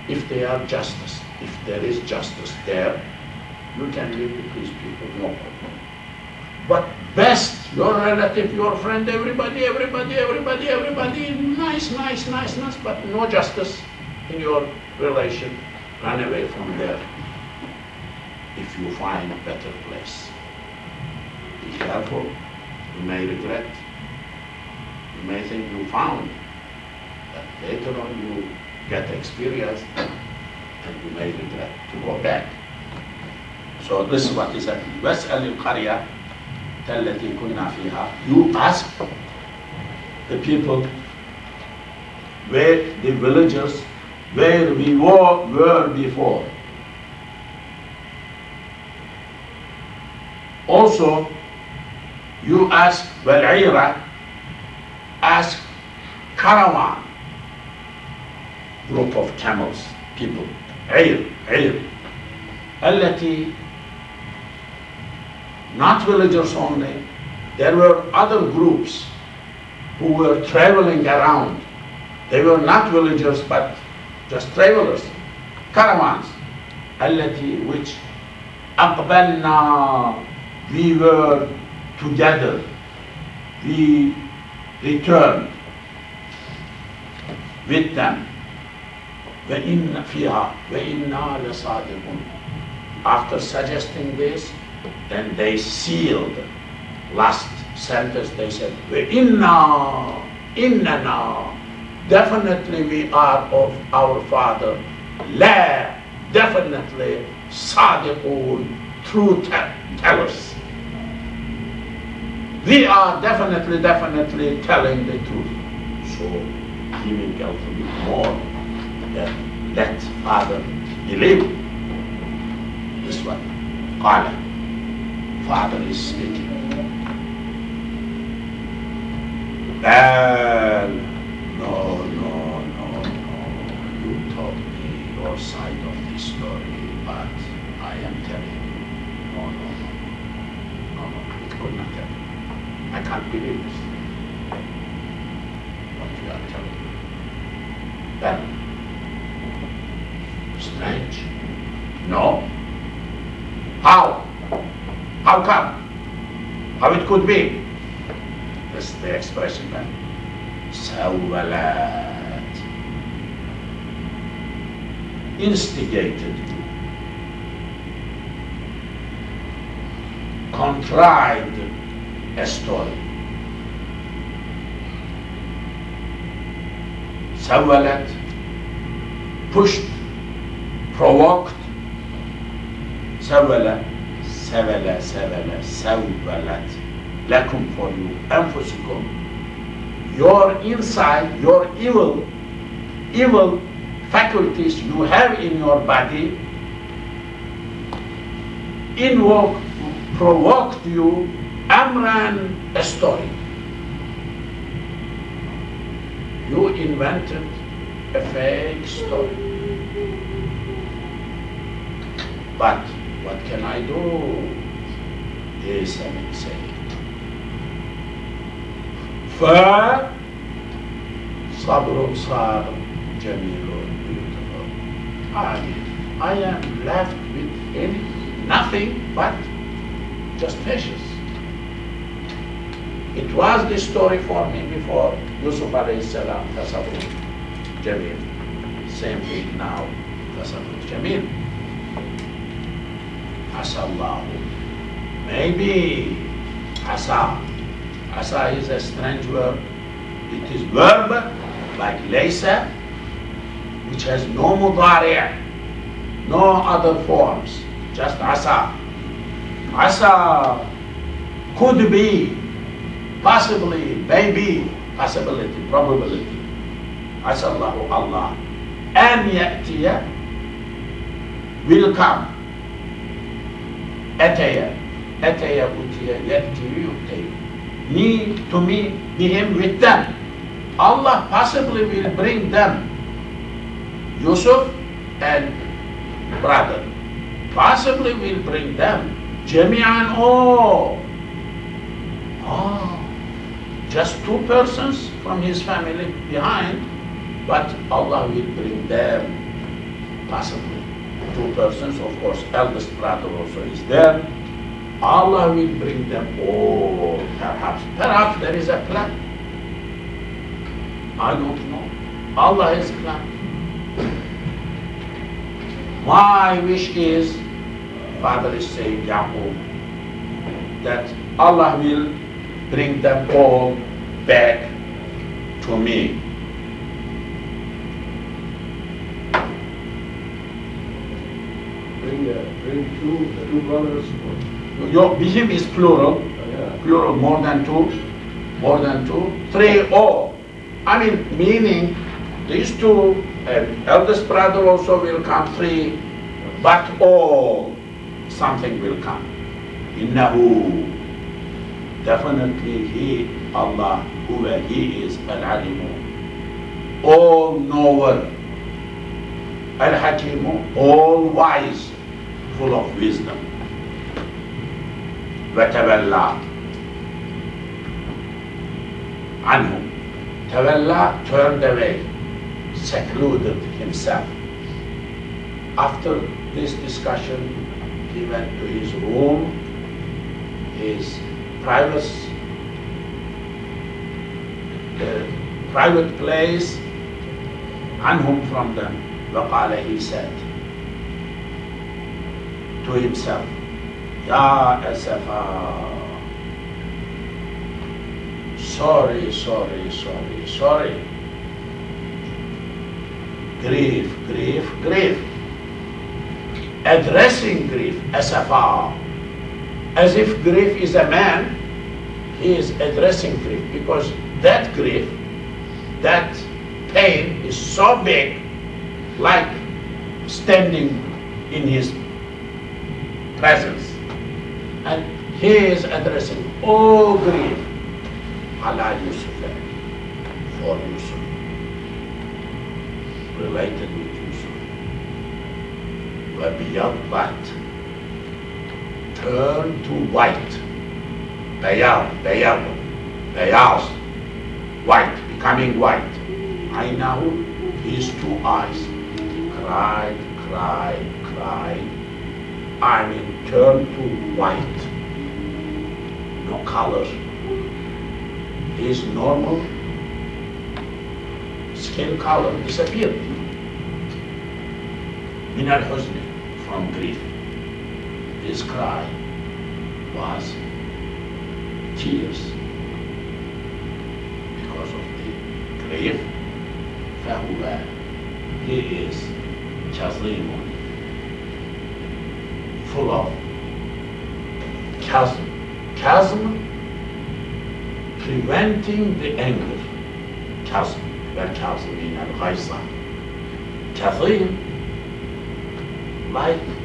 if they are justice. If there is justice there, you can live with these people, no problem. But best, your relative, your friend, everybody, everybody, everybody, everybody, nice, nice, nice, nice, but no justice in your relation. Run away from there if you find a better place. Be careful, you may regret may think you found, but later on you get experience and you may regret to go back. So this is what is said. واسأل القرية التي كنا فيها. You ask the people where the villagers where we were, were before. Also, you ask والعيرة ask caravan group of camels people عير عير التي not villagers only there were other groups who were traveling around they were not villagers but just travelers caravans التي which أقبلنا we were together we returned with them. وَإِنَّ فِيهَا وَإِنَّا لَصَادِقُونَ After suggesting this, then they sealed. Last sentence they said, وَإِنَّا إِنَّنَا Definitely we are of our Father. La, definitely, صادقون, true tellers. We are definitely, definitely telling the truth. So giving a little bit more that let Father believe. This one. قال Father is speaking. Well, no, no, no, no. You told me your side of the story, but I am telling you, no, no, no, no, no, it could not happen. I can't believe this. What you are telling me. Well, strange. No. How? How come? How it could be? That's the expression, man. Sawalat. Instigated you. Contrived a story سولت pushed provoked سول سول سول سولت لكم for you أنفسكم your inside your evil evil faculties you have in your body invoke provoked you amran a story you invented a fake story but what can I do? Is an insane. فصبر صار جميل beautiful. I mean, I am left with any, nothing but just patience. It was the story for me before Yusuf alayhi salam, tasawwur jamil. Same thing now, tasawwur jamil. Asallahu. Maybe asa. Asa is a strange word. It is verb like laysa, which has no mudari', no other forms, just asa. Asa could be, possibly, maybe, possibility, probability. Asallahu Allah. An ya'tiya will come. Ataya, ataya utiya, ya'ti yu'ti. Me, to me, be him with them. Allah possibly will bring them, Yusuf and brother. Possibly will bring them, Jami'an all. Oh, ah. Just two persons from his family behind, but Allah will bring them, possibly. Two persons, of course, eldest brother also is there. Allah will bring them all, perhaps. Perhaps there is a plan. I don't know. Allah has plan. My wish is, Father is saying, Yaqub, that Allah will bring them all back to me. Bring, uh, bring two, the two brothers. Your bihim is plural, Yeah. plural more than two, more than two, three all. I mean, meaning these two, and eldest brother also will come three, but all, something will come. Innahu, definitely he, Allah, who he is, al-alimu, all knower, al-hakimu, all wise, full of wisdom. وتولى عنهم تولى turned away secluded himself after this discussion he went to his room his private uh, private place عنهم from them وقال he said to himself Ya Asafa. Sorry, sorry, sorry, sorry. Grief, grief, grief. Addressing grief, Asafa. as if grief is a man, he is addressing grief because that grief, that pain is so big, like standing in his presence. And he is addressing all grief, Allah Yusuf, for Yusuf, related with Yusuf. But beyond that, turn to white. They are, they are, they are white, becoming white. I now, his two eyes cried, cried, cried. I mean, turn to white. No color. His normal skin color disappeared. Minal huzni from grief his cry was tears because of the grave Fahua. He is Chaslim, full of chasm, chasm preventing the anger, chasm, that chasm in al chasm like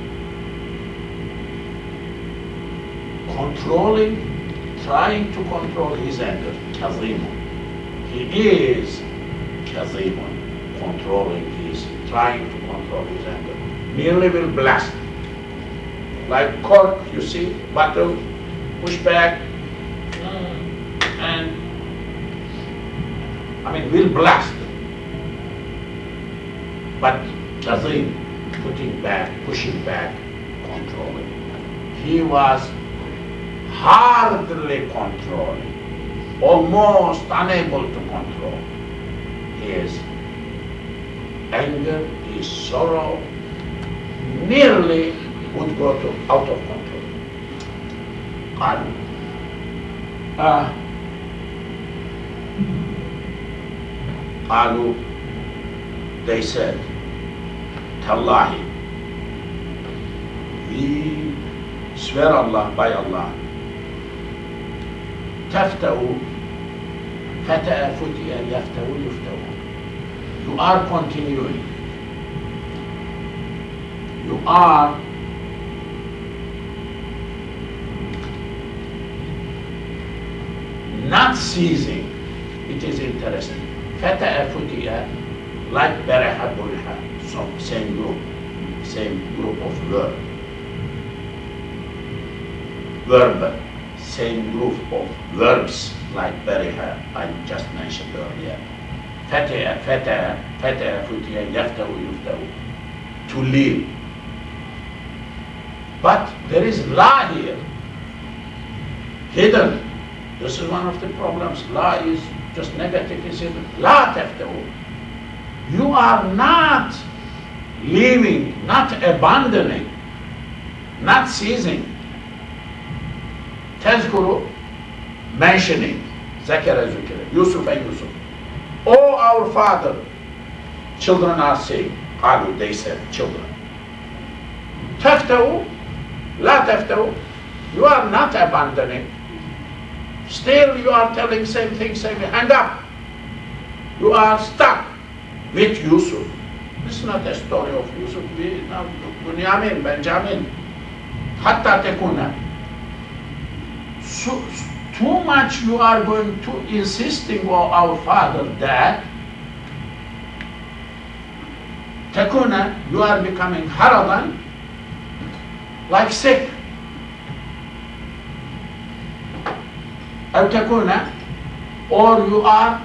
controlling, trying to control his anger, Kazimun. He is Kazimun, controlling his, trying to control his anger. Merely will blast. Like cork, you see, bottle, push back, mm, and I mean, will blast. But Kazim, putting back, pushing back, controlling. He was hardly controlling, almost unable to control his anger, his sorrow, nearly would go to out of control. قالوا آه قالوا they said تالله we swear Allah by Allah تفتأوا فتأ فتئ يفتأوا يفتأوا you are continuing you are not ceasing it is interesting فتأ فتئ like برح برح same group same group of verb verb same group of verbs like bariha I just mentioned earlier. Fataha, fataha, fataha, futiha, yaftahu, yuftahu. To live. But there is la here, hidden. This is one of the problems. La is just negative, is hidden. La taftahu. You are not leaving, not abandoning, not ceasing. تذكر mentioning ذكر ذكر يوسف أي يوسف Oh our father children are saying قالوا they said children تفتحوا لا تفتحوا you are not abandoning still you are telling same thing same thing hang up you are stuck with Yusuf this is not a story of Yusuf we now Bunyamin Benjamin حتى تكون so, too much you are going to insisting on our father that تكون you are becoming haradan like sick أو تكون or you are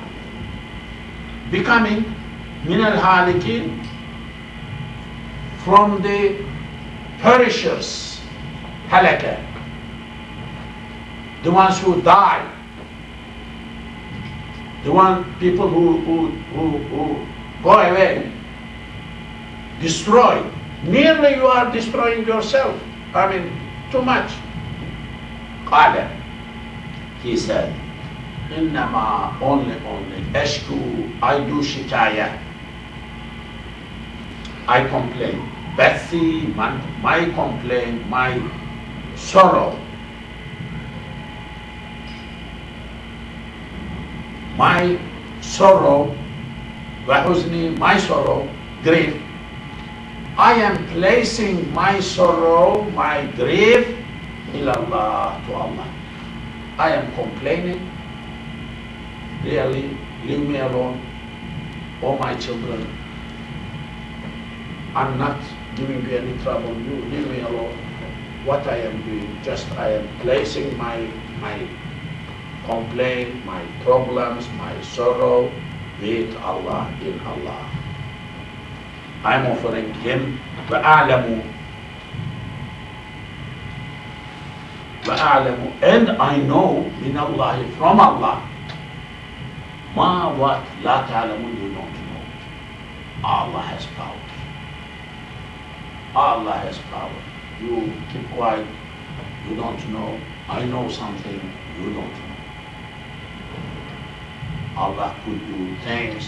becoming من الهالكين from the perishers هلكة the ones who die, the one people who, who, who, who go away, destroy. Nearly you are destroying yourself. I mean, too much. قال he said إنما only only أشكو I do shikaya. I complain bathi my, my complaint my sorrow my sorrow, wahuzni, my sorrow, grief. I am placing my sorrow, my grief, ilallah, to Allah. I am complaining, really, leave me alone, all my children. I'm not giving you any trouble, you leave me alone. What I am doing, just I am placing my, my complaint my problems my sorrow with Allah in Allah I'm offering him وأعلم وأعلم and I know من الله from Allah ما what لا تعلمون you don't know Allah has power. Allah has power. You keep quiet. You don't know. I know something you don't know. Allah could do things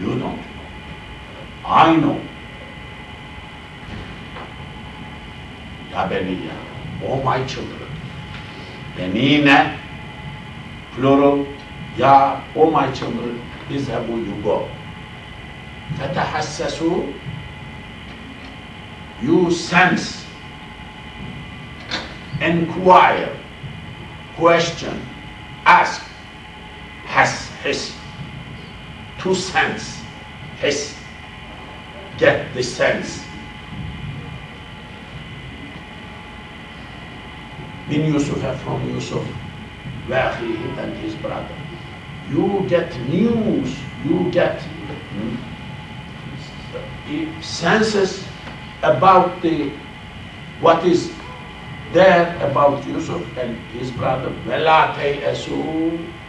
you don't know. I know. Yabeniya, all my children. Benine, plural, ya, all my children, izhabu, you go. Fatahassasu, you sense, inquire, question, ask, his two sons. his get the sense. Bin Yusuf from Yusuf, Wahi and his brother. You get news, you get senses about the what is there about Yusuf and his brother. Vela asu.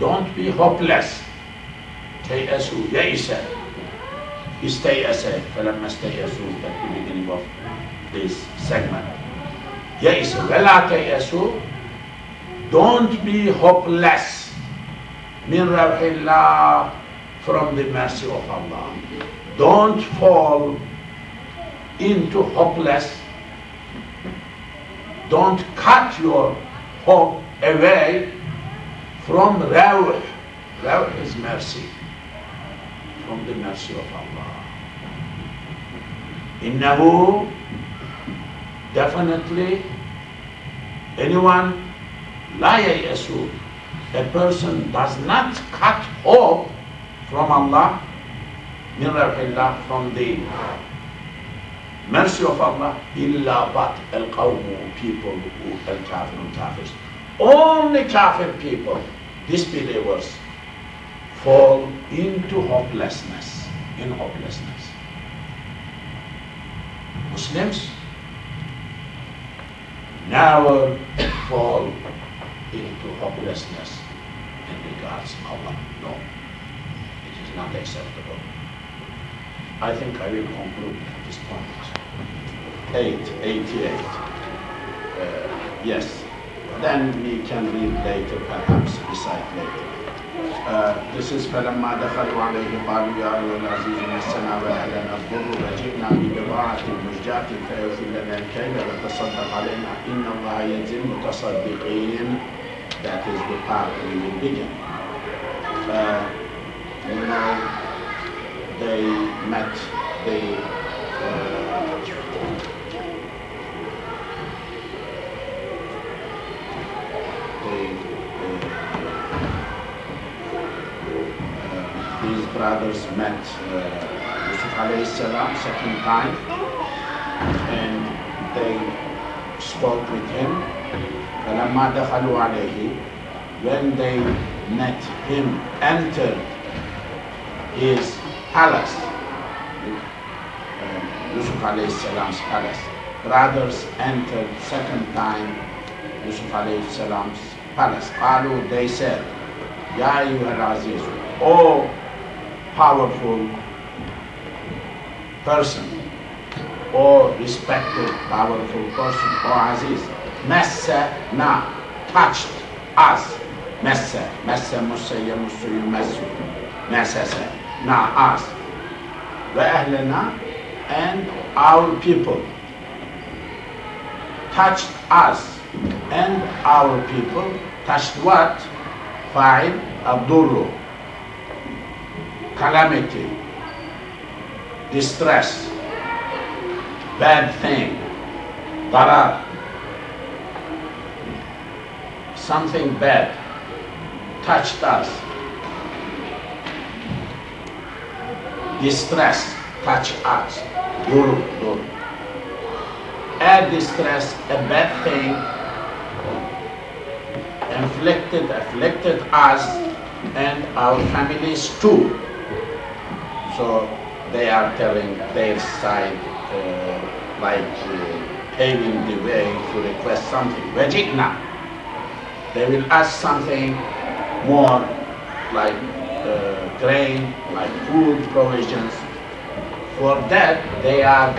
Don't be hopeless. تَيْأَسُوا يَئِسَ استيأس فلما استيأسوا at the beginning of this segment. يَئِسَ وَلَا تَيْأَسُوا Don't be hopeless. من روح الله from the mercy of Allah. Don't fall into hopeless. Don't cut your hope away from Rawh. Rawh is mercy, from the mercy of Allah. Innahu, definitely, anyone, la yayasu, a person does not cut hope from Allah, min from the mercy of Allah illa but al people who al kafirun kafirs. Only kafir people, disbelievers, fall into hopelessness, in hopelessness. Muslims never fall into hopelessness in regards to Allah. No, it is not acceptable. I think I will conclude at this point. 8, 88. Uh, yes Then we can read later, perhaps, recite later. Uh, this is فلما دخلوا عليه قالوا يا أيها العزيز مسنا وأهلنا الضر وجئنا ببضاعة مزجاة فيوفي لنا الكيل وتصدق علينا إن الله يجزي المتصدقين That is the part we will begin. Uh, you know, they met the brothers met uh, Yusuf alayhi salam second time and they spoke with him. فلما دخلوا عليه when they met him entered his palace uh, Yusuf alayhi salam's palace brothers entered second time Yusuf alayhi salam's palace قالوا they said يا أيها العزيز Oh powerful person. O respected powerful person. O aziz messe na touched us. Messe messe musseye mussuyu messu messese na us. Ve ehlena and our people touched us. And our people touched what? Fa'il abdurru calamity, distress, bad thing, darar, uh, something bad touched us, distress touched us, guru, guru. Add distress, a bad thing, inflicted, afflicted us and our families too. So they are telling their side, uh, like uh, paving the way to request something. Vajigna. They will ask something more like uh, grain, like food provisions. For that, they are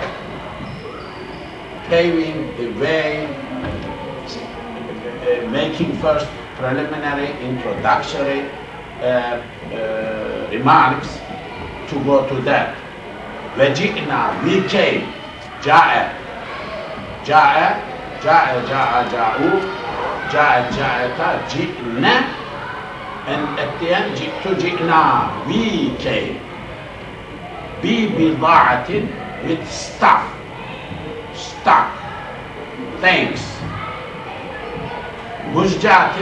paving the way, uh, making first preliminary introductory uh, uh, remarks to go to that. وجئنا we came جاء جاء جاء جاء جاءوا جاء جاءتا جئنا and at the end جئت جئنا we came ببضاعة with stuff stock things مزجاة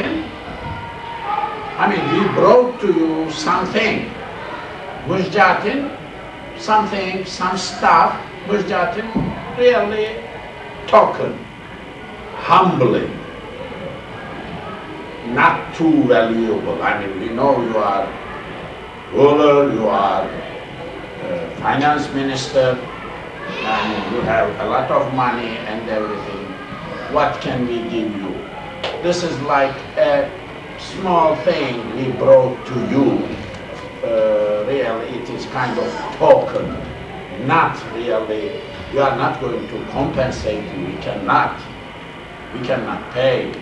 I mean we brought to you something Gujarati, something, some stuff, Gujarati really talking, humbling, not too valuable. I mean, we know you are ruler, you are uh, finance minister, and you have a lot of money and everything. What can we give you? This is like a small thing we brought to you uh, really it is kind of token, not really, you are not going to compensate. We cannot, we cannot pay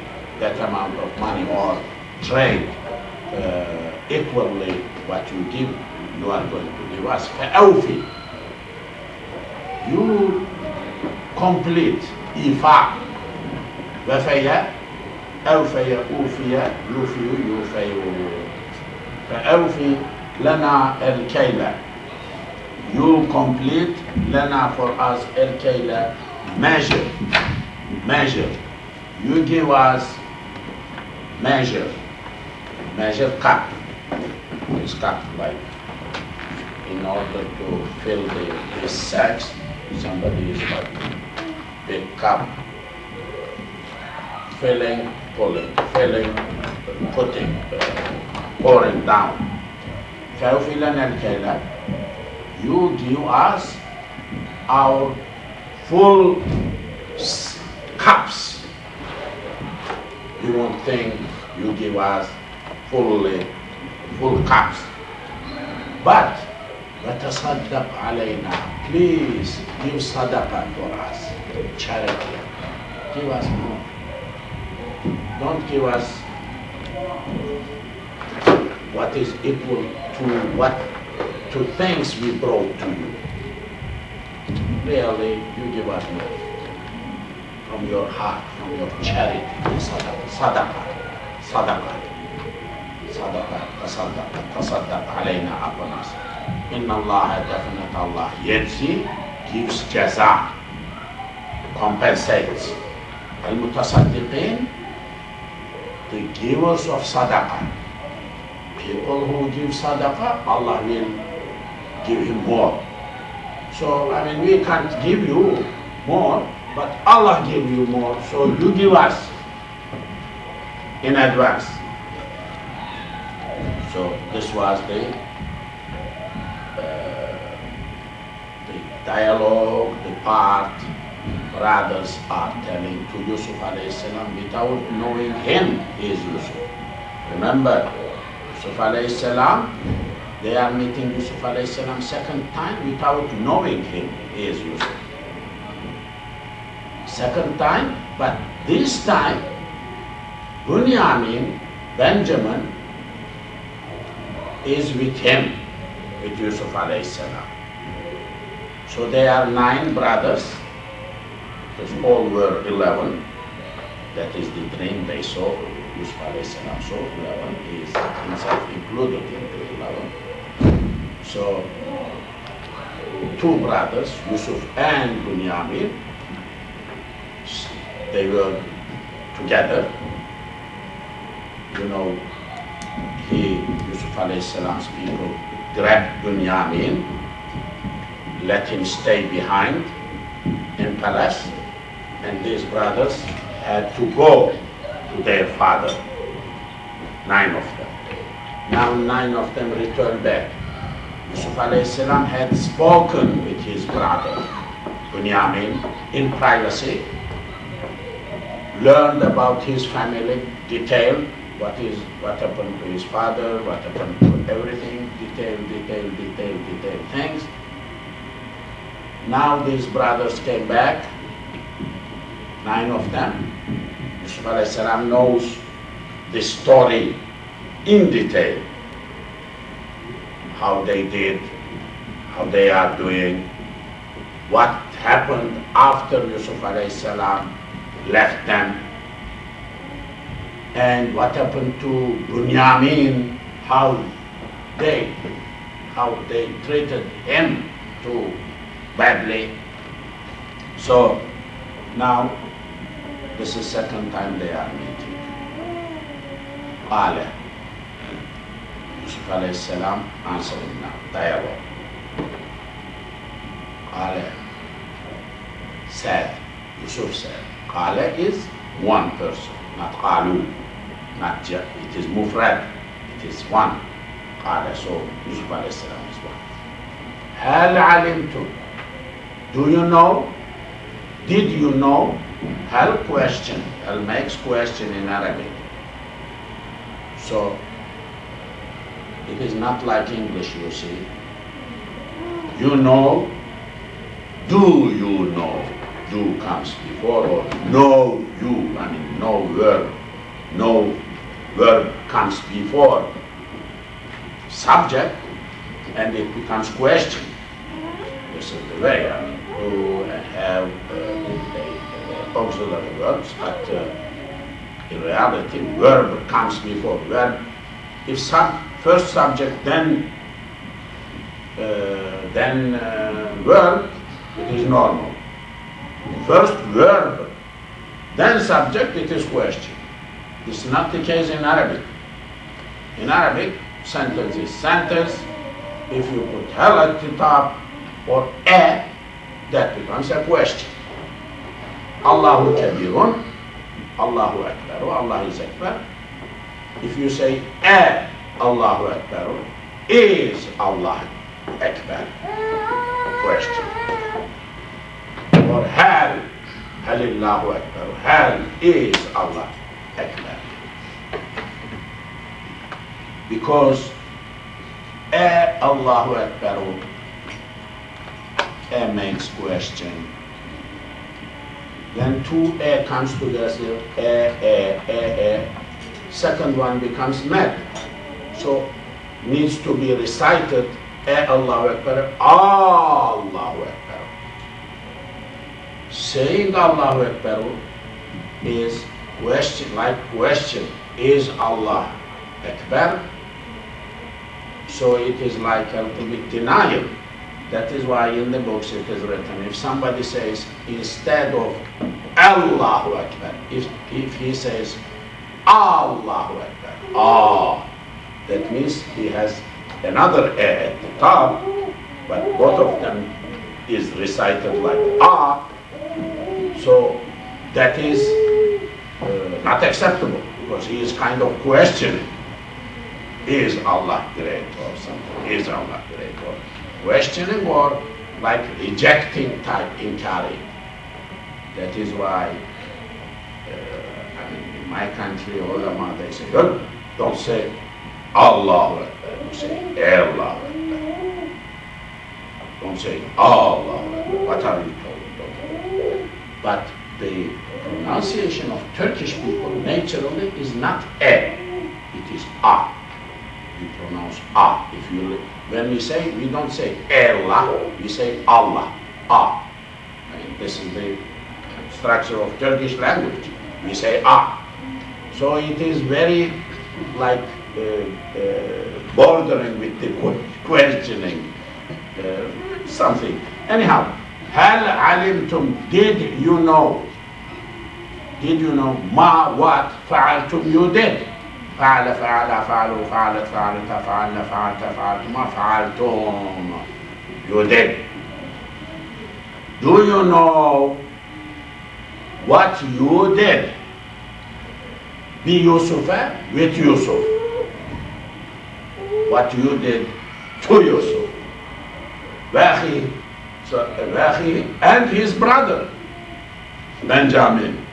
that amount of money or trade uh, equally what you give, you are going to give us. Fa'awfi, you complete ifa, wafaya, awfaya, ufiya, yufiyu, yufayu. Lena El Kayla. You complete Lena for us El Kayla. Measure. Measure. You give us measure. Measure cup. It's cup like in order to fill the research, somebody is like big cup. Filling, pulling, filling, putting, pouring down. فَيُفِلَنَا الْكَيْلَ You give us our full cups you won't think you give us fully, full cups. But, وتصدق علينا. Please give sadaqah for us, charity. Give us more. Don't give us what is equal to what to things we brought to you. Really, you give us more from your heart, from your charity, sadaqah, sadaqah, sadaqah, tasaddaq, tasaddaq alayna upon. Inna Allah, definite Allah, yajzi, gives jaza, compensates. Al-mutasaddiqin, the givers of sadaqah. People who give sadaqah, Allah will give him more. So, I mean, we can't give you more, but Allah gave you more, so you give us in advance. So this was the, uh, the dialogue, the part brothers are telling to Yusuf salam without knowing him is Yusuf. Remember, Yusuf alayhi salam, they are meeting Yusuf alayhi salam second time without knowing him is Yusuf second time, but this time Bunyamin, Benjamin, is with him, with Yusuf alayhi salam. So they are nine brothers, because all were eleven. That is the dream they saw, Salam saw, eleven is himself included in the eleven. So two brothers, Yusuf and Bunyamin, they were together. You know, he, Yusuf alayhi salam's people, grabbed Bunyamin, let him stay behind in palace, and these brothers had to go their father, nine of them. Now nine of them returned back. Yusuf salam had spoken with his brother, Bunyamin, in privacy, learned about his family, detail, what is what happened to his father, what happened to everything, detail, detail, detail, detail things. Now these brothers came back, nine of them. Yusuf salam knows the story in detail, how they did, how they are doing, what happened after Yusuf salam left them, and what happened to Bunyamin, how they, how they treated him too badly. So now this is second time they are meeting. Ale, Yusuf alayhi salam answering now, dialogue. Ale Said. Yusuf said. Qala is one person, not qalu, not ja. It is mufrad. It is one. Qala. So Yusuf alayhi salam is one. Hal alimtum. Do you know? Did you know? Hal question. Hal makes question in Arabic. So it is not like English, you see. You know. Do you know? Do comes before or know you. I mean, no verb. No verb comes before subject and it becomes question. This is the way. I mean, who have uh, auxiliary verbs, but uh, in reality, verb comes before verb. If sub, first subject, then uh, then uh, verb, it is normal. First verb, then subject, it is question. It's not the case in Arabic. In Arabic, sentence is sentence. If you put hal at the top or a, that becomes a question. Allahu Kabirun, Allahu Akbar, Allah is Akbar. If you say a Allahu Akbar, is Allah Akbar? Question. Or hal, halillahu Akbar, hal is Allah Akbar? Because a Allahu Akbar a makes question. Then two A comes together, A, A, A, A. Second one becomes met. So needs to be recited A Allahu Akbar, Allahu Akbar. Saying Allahu Akbar is question, like question, is Allah Akbar? So it is like a little bit denial. That is why in the books it is written, if somebody says instead of Allahu Akbar, if, if he says Allahu Akbar, ah, that means he has another A at the top, but both of them is recited like ah, so that is uh, not acceptable because he is kind of questioning, is Allah great or something, is Allah great or questioning or like rejecting type inkari. That is why, uh, I mean, in my country, all the ulama, they say, don't, don't say Allah, you say Allah. Don't say Allah. What are you talking about? But the pronunciation of Turkish people naturally is not a, it is a. You pronounce a. If you when we say, we don't say Allah, we say Allah, Ah. I mean, this is the structure of Turkish language. We say Ah. So it is very like uh, uh, bordering with the questioning uh, something. Anyhow, هل علمتم, did you know? Did you know? Ma what فعلتم, you did. فعل فعل فعلوا فعلت فعلت فعلنا فعلت فعلت ما فعلتم you did do you know what you did. Be Yusuf eh? with Yusuf. What you did to Yusuf. Wahi, so, uh, and his brother, Benjamin.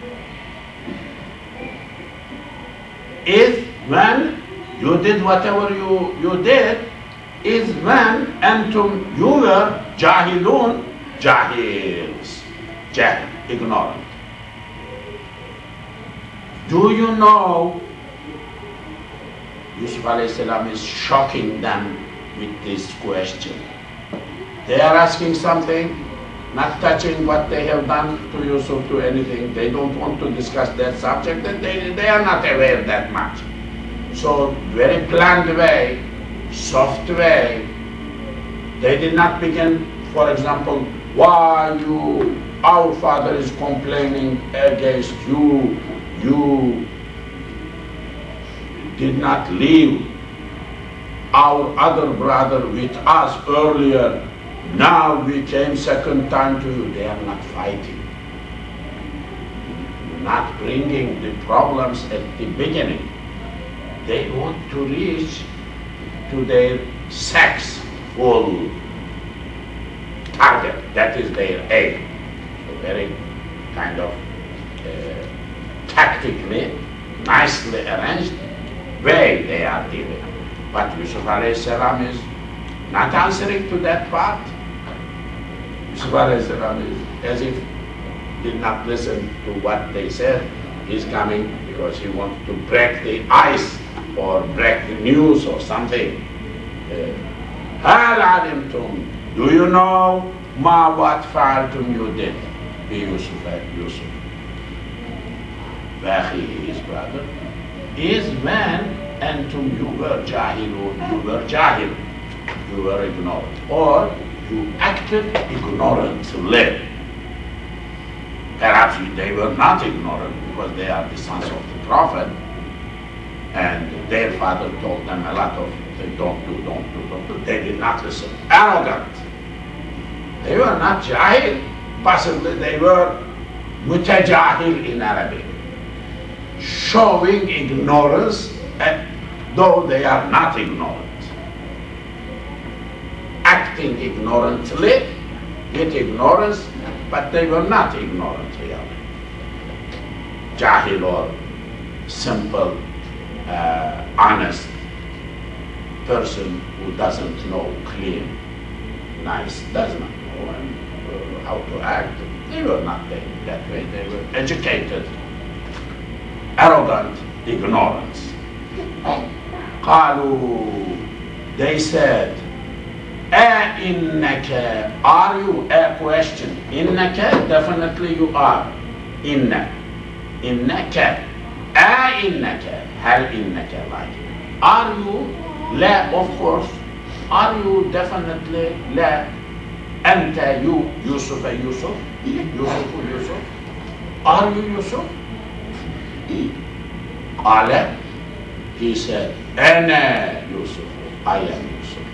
If when you did whatever you, you did, is when antum you were jahilun, jahils, jahil, ignorant. Do you know Yusuf salam is shocking them with this question. They are asking something, not touching what they have done to Yusuf to anything. They don't want to discuss that subject and they, they are not aware that much. So very planned way, soft way, they did not begin, for example, why you, our father is complaining against you, you did not leave our other brother with us earlier. Now we came second time to you. They are not fighting. Not bringing the problems at the beginning. They want to reach to their sex full target. That is their aim. So very kind of uh, tactically, nicely arranged way they are dealing. But Yusuf salam is not answering to that part. Yusuf salam is as if did not listen to what they said. He's coming because he wants to break the ice or break the news or something. Uh, Hal alimtum, do you know ma what fa'altum you did? Be Yusuf, Yusuf. Bahi, his brother, is man, and to you were jahil or you were jahil, you were ignorant, or you acted ignorantly. Perhaps they were not ignorant because they are the sons of the Prophet, and their father told them a lot of they don't do, don't do, don't do. They did not listen. Arrogant. They were not jahil. Possibly they were mutajahil in Arabic showing ignorance though they are not ignorant. Acting ignorantly with ignorance, but they were not ignorant really. Jahil or simple, uh, honest person who doesn't know clean, nice, does not know uh, how to act. They were not that way. They were educated arrogant ignorance. قالوا, they said, أئنك, are you, a question, إنك, definitely you are, إن, إنك, أئنك, هل إنك, like, are you, لا, of course, are you definitely, لا, أنت, you, يوسف, يوسف, يوسف, يوسف, are you Yusuf? قال said أنا يوسف I am Yusuf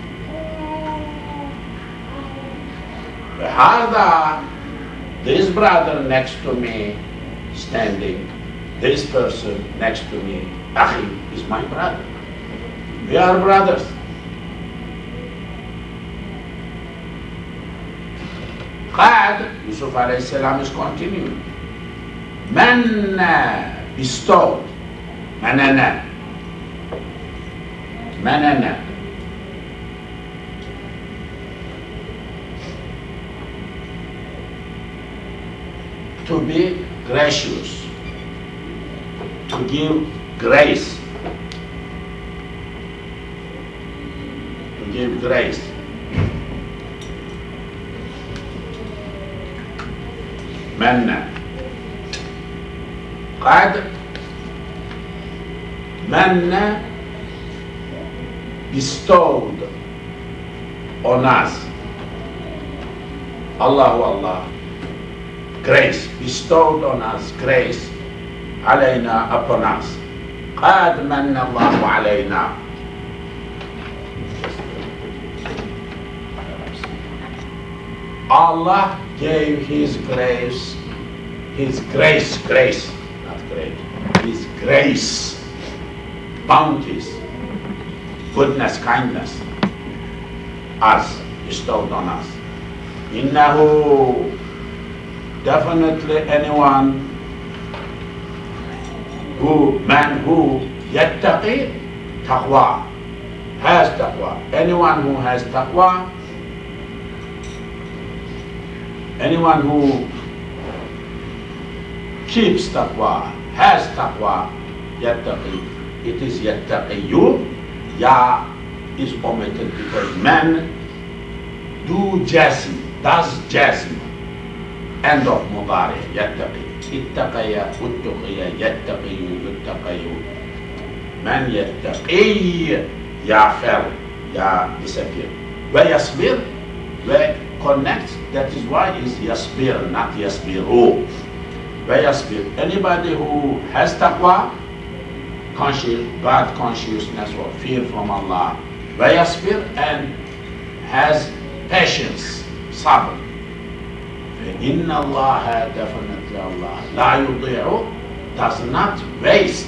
هذا this brother next to me standing this person next to me أخي is my brother we are brothers قاعد يوسف عليه السلام is continuing من bestowed manana. Manana. To be gracious. To give grace. To give grace. Manna قد من bestowed on us Allah Allah grace bestowed on us grace علينا upon us قد من الله علينا Allah gave His grace, His grace, grace, not great, His grace, bounties, goodness, kindness, us, bestowed on us. Innahu, definitely anyone who, man who, yattaqi, taqwa, has taqwa. Anyone who has taqwa, anyone who keeps taqwa, has taqwa, yattaqi. It is yattaqiyu, ya is omitted because men do jazm, does jazm. End of mubari, yattaqi. Ittaqaya, uttuqiya, yattaqiyu, yuttaqiyu. Man yattaqi, ya fell, ya disappear. Where yasbir, where connects, that is why is yasbir, not yasbiru يصبروا ويصبر anybody who has taqwa conscious bad consciousness or fear from Allah ويصبر and has patience صبر فإن الله definitely Allah لا يضيع does not waste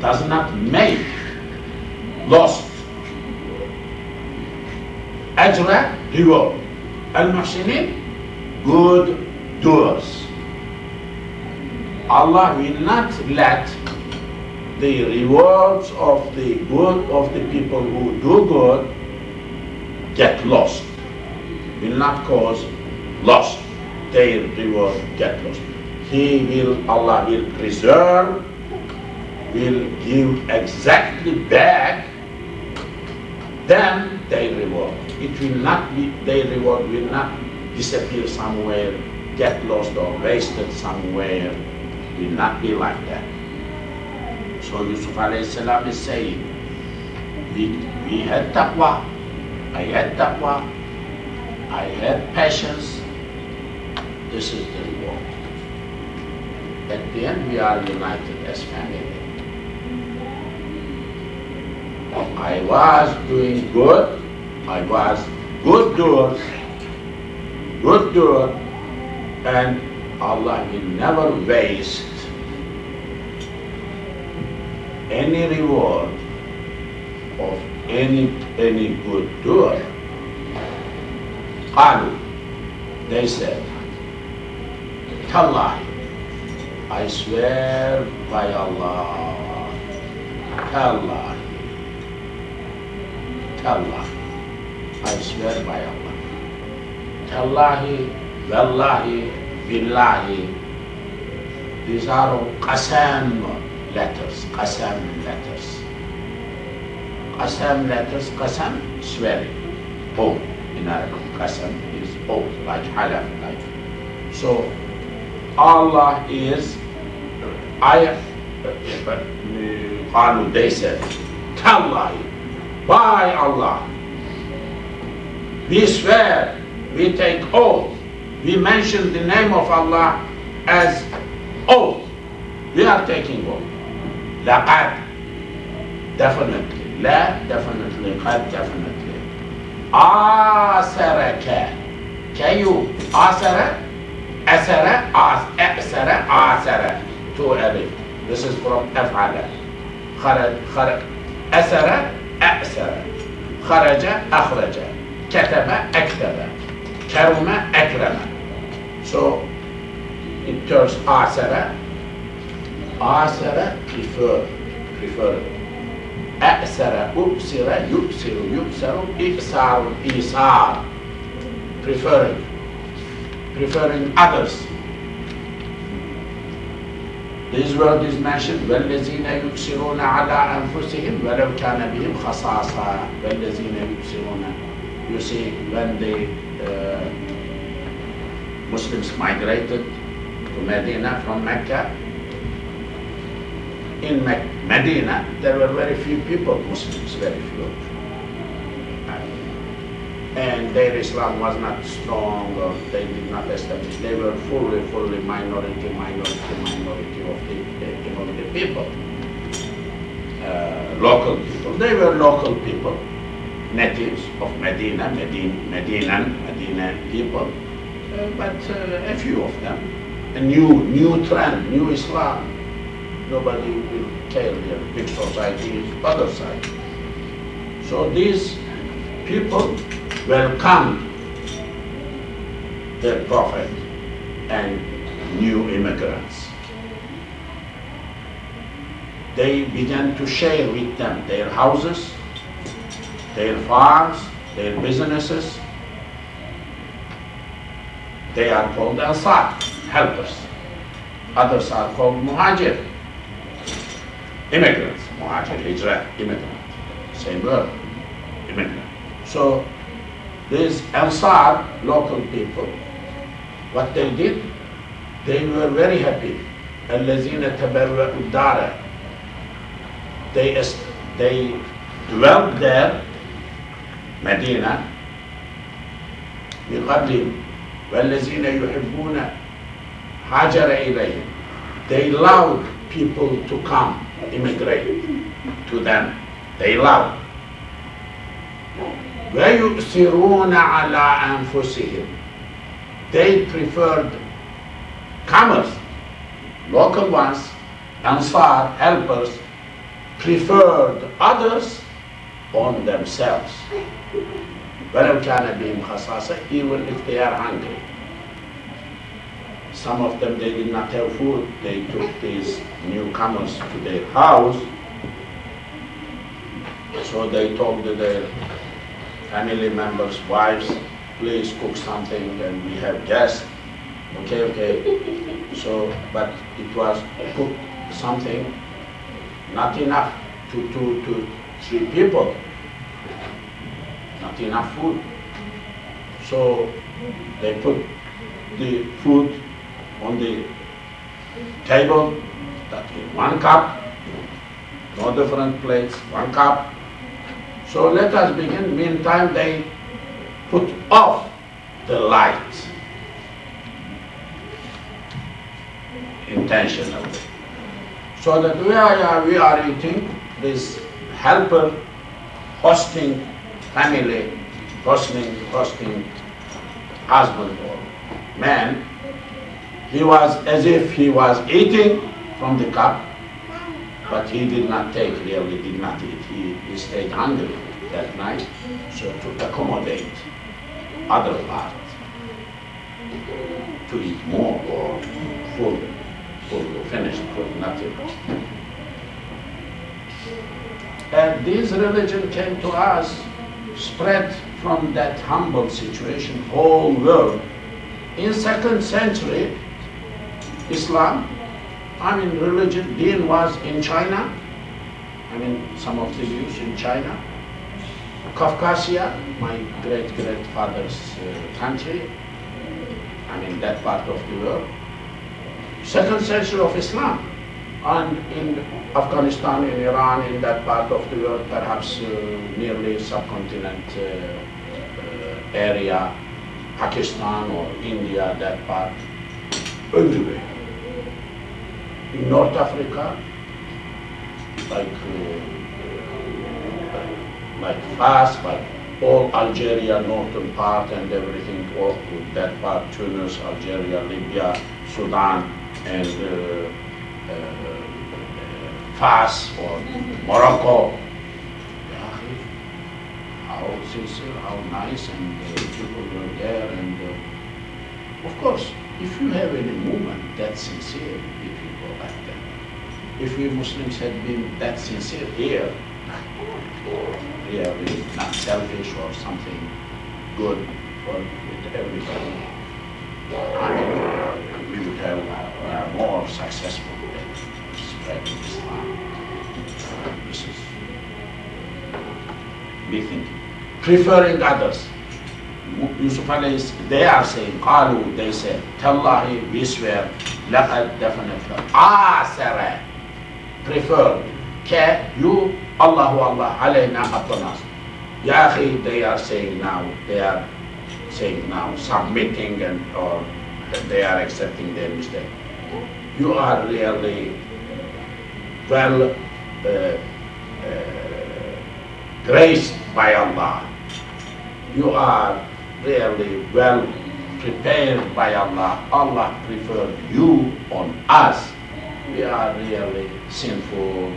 does not make lost أجر reward المحسنين good doers Allah will not let the rewards of the good of the people who do good get lost will not cause lost. Their reward get lost. He will, Allah will preserve, will give exactly back then their reward. It will not be, their reward will not disappear somewhere, get lost or wasted somewhere. Will not be like that. So Yusuf salam is saying, we, we had taqwa, I had taqwa, I had passions. This is the reward. At the end, we are united as family. I was doing good. I was good doer, good doer, and Allah will never waste any reward of any any good doer. Qalu, they said, Tallahi, I swear by Allah, Tallahi, Tallahi, I swear by Allah. Tallahi Wallahi Billahi these are all qasam letters qasam letters qasam letters qasam swearing oh in Arabic qasam is oath, like halaf, like. So Allah is, I, قالوا they said, Tallahi, by Allah, we swear, we take oath, we mention the name of Allah as oath. We are taking oath. لقد definitely, لا definitely, قد definitely. آسرك كيو آسر أسر آس أسر آسر تو ألف This is from أفعل خرج خرج أسر أسر خرج أخرج كتب أكتب كرم أكرم So it turns آسر آسر prefer prefer أأسر أبصر يبصر يبصر إبصار إيصار preferring preferring others This word is mentioned والذين يبصرون على أنفسهم ولو كان بهم خصاصة والذين يبصرون You see when the uh, Muslims migrated to Medina from Mecca in Medina, there were very few people, Muslims, very few. And their Islam was not strong or they did not establish. They were fully, fully minority, minority, minority of the, you the people. Uh, local people. They were local people, natives of Medina, Medina, Medina, Medina people. Uh, but uh, a few of them. A new, new trend, new Islam nobody will care here. Big society is other side. So these people welcomed the prophet and new immigrants. they began to share with them their houses, their farms, their businesses. They are called Ansar, helpers. Others are called Muhajir, immigrants. Muhajir, Hijrah, immigrant. Same word, immigrant. So these Ansar, local people, what they did, they were very happy. الذين تبرأوا الدار they, est- they dwelt there, Medina, بقدرهم والذين يحبون هاجر إليهم they allowed people to come immigrate to them they allowed ويؤثرون على أنفسهم they preferred comers local ones Ansar helpers preferred others on themselves ولو كان بهم خصاصة even if they are hungry some of them they did not have food they took these newcomers to their house so they told their family members wives please cook something and we have guests okay okay so but it was cook something not enough to, to, to three people. Not enough food. So they put the food on the table, that in one cup, no different plates, one cup. So let us begin. Meantime, they put off the light intentionally so that we are, we are eating this helper hosting family, hosting, hosting husband or man. He was as if he was eating from the cup, but he did not take, really did not eat. He, he stayed hungry that night, so to accommodate other part, to eat more or full full, finished, full, nothing. And this religion came to us, spread from that humble situation, whole world. In second century, Islam, I mean religion, deen was in China, I mean some of the Jews in China, Caucasia, my great-great-father's uh, country, I mean that part of the world, second century of Islam. And in Afghanistan, in Iran, in that part of the world, perhaps uh, nearly subcontinent uh, uh, area, Pakistan or India, that part, everywhere. In North Africa, like uh, like Fas, like all Algeria, northern part and everything, all that part, Tunis, Algeria, Libya, Sudan, and uh, uh, Fas or Morocco. How sincere, how nice, and uh, people were there. And uh, of course, if you have any movement that sincere, it will go back there. If we Muslims had been that sincere here, really not selfish or something good for everybody, I mean, we would have uh, more successful. This is me thinking. Preferring others. Yusuf alayhi, they are saying, قالوا, they said, Tallahi, we swear, لقد definitely, آسر, preferred, K, you, Allahu Allah, alayna upon us. Ya akhi, they are saying now, they are saying now, submitting and or they are accepting their mistake. You are really well uh, uh, graced by Allah. You are really well prepared by Allah. Allah preferred you on us. We are really sinful.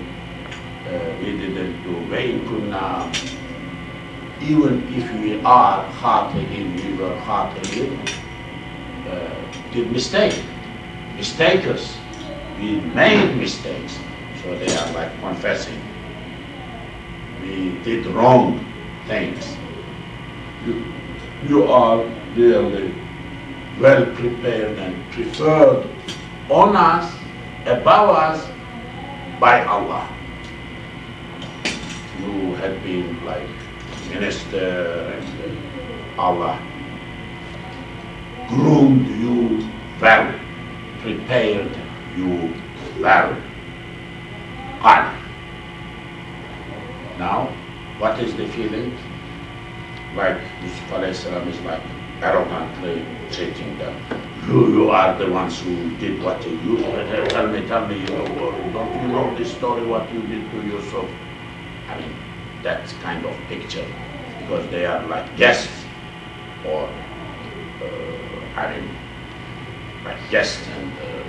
Uh, we didn't do kunna. Even if we are khati'in, we were khati'in, uh, did mistake, mistakers. We made mistakes. So they are like confessing. We did wrong things. You, you are really well prepared and preferred on us, above us, by Allah. You had been like minister and Allah groomed you well, prepared you well. God. Now, what is the feeling? Like Yusuf is like arrogantly treating them. You, you are the ones who did what you, you tell me, tell me, you know, don't you know this story, what you did to Yusuf? I mean, that kind of picture, because they are like guests, or, uh, I mean, like guests, and uh,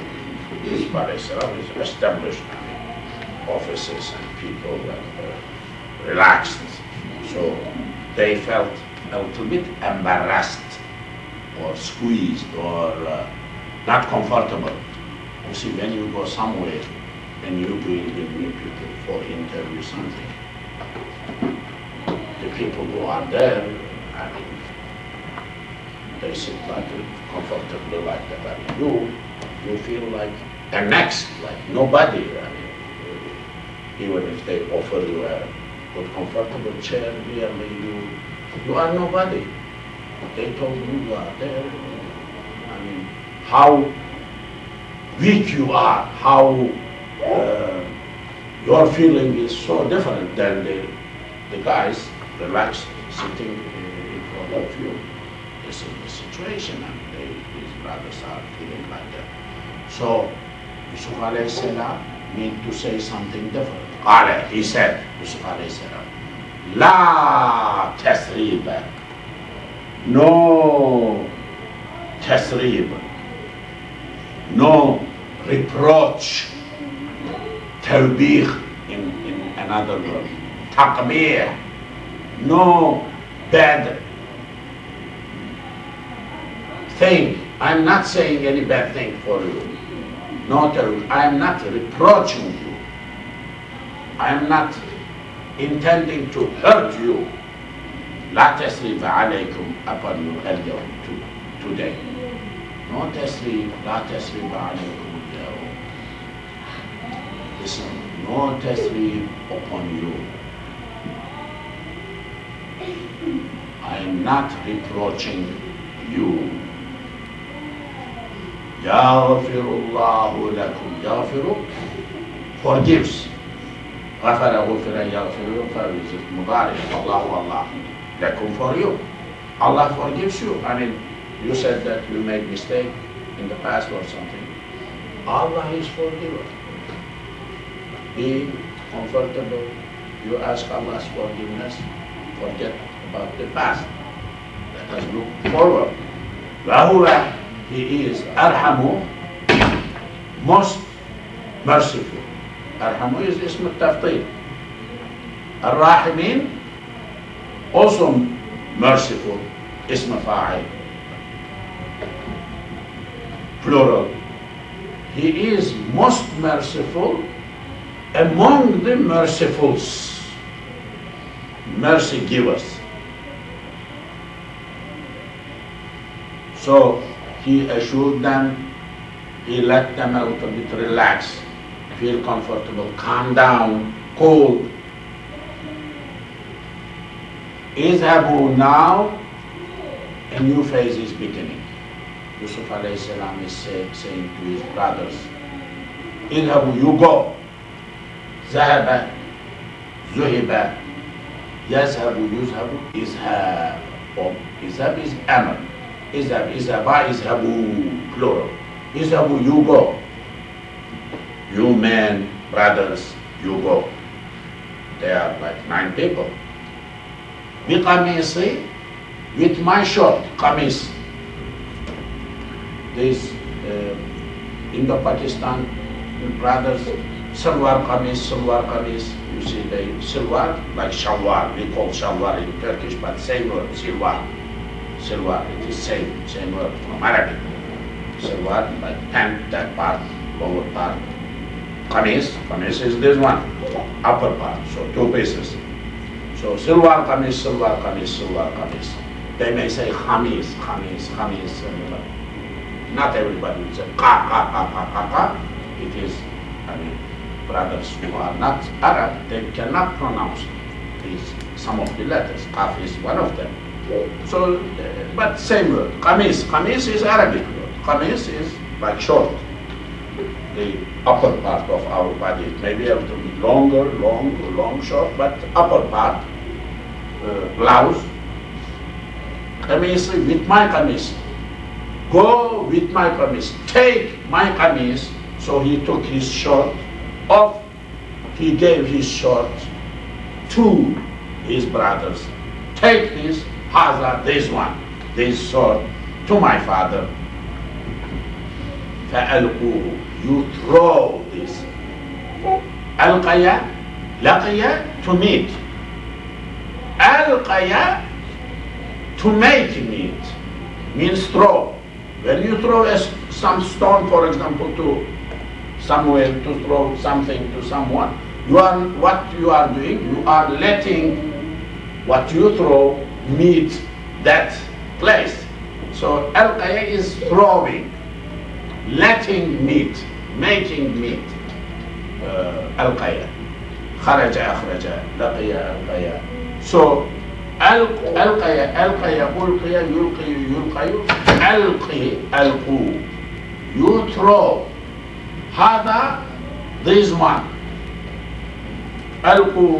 alayhi salam is established, I mean, offices and people, uh, relaxed. So they felt a little bit embarrassed or squeezed or uh, not comfortable. You see, when you go somewhere and you will meet people for interview something, the people who are there, I mean, they sit like comfortably like that. I mean, you, you feel like the next, like nobody. I mean, even if they offer you a good comfortable chair, really, you, you are nobody. They told you you are there. I mean, how weak you are, how uh, your feeling is so different than the, the guys relaxed sitting in front of you. This is the situation, and they, these brothers are feeling like that. So, Yusuf alayhi salam mean to say something different. قال, he said, Yusuf alayhi salam, لا تسريب no tasrib, no reproach, tawbih in, in another word, taqbih, no bad thing. I'm not saying any bad thing for you. Not, I'm not reproaching you. I'm not intending to hurt you. لا تسريب عليكم upon you اليوم today. No تسريب لا تسريب عليكم اليوم. Listen, no تسريب upon you. I am not reproaching you. Yağfirullahu lekum. Yağfiru forgives. Gafara gufira yağfiru is mudari. Allahu Allah. Lakum for you. Allah forgives you. I mean, you said that you made mistake in the past or something. Allah is forgiver. Be comfortable. You ask Allah's forgiveness. Forget about the past. Let us look forward. He is Arhamu, most merciful. Arhamu is Ism al-Tafdil. Ar-Rahimin, also merciful, Ism al-Fa'il. Plural. He is most merciful among the mercifuls, mercy givers. So he assured them, he let them out a bit relaxed, feel comfortable, calm down, cool. Abu now, a new phase is beginning. Yusuf alayhi salam is say, saying to his brothers, "Izhabu? you go. Zahaba, Zuhiba, Yazhabu, Yuzhabu, Izhab. Or Izhab is Amal. اذهب, اذهبا, اذهبوا, plural. اذهبوا, you go. You men, brothers, you go. There are like nine people. بقميصي with my short قميص. These uh, Indo-Pakistan brothers, salwar qamis, salwar qamis, you see they, silwar, like shalwar, we call shalwar in Turkish, but same word, silwar, silwar, it is same, same word from Arabic. Silwar, like pant, that part, lower part, Kamis, kamis is this one, upper part, so two pieces. So silwar kamis, silwar kamis, silwar kamis. They may say khamis, khamis, khamis. Not everybody will say ka, ka, ka, ka. It is, I mean, brothers who are not Arab, they cannot pronounce these, some of the letters. Kaf is one of them. So, uh, but same word, kamis. Kamis is Arabic word. Kamis is like short the upper part of our body. It may be able to be longer, long, long, short, but upper part, uh, blouse, kameez with my kameez. Go with my kameez. Take my kameez. So he took his shirt off. He gave his shirt to his brothers. Take this, Haza, this one, this sword to my father. فألقوه you throw this. Alqaya, laqiya, to meet. Alqaya, to make meet, means throw. When you throw a, some stone, for example, to somewhere, to throw something to someone, you are, what you are doing, you are letting what you throw meet that place. So alqaya is throwing, letting meet making meat ألقيا خرج أخرج لقي ألقيا so ألقيا ألقيا ألقي يلقي يلقي ألقي ألقوا you throw هذا this one ألقوا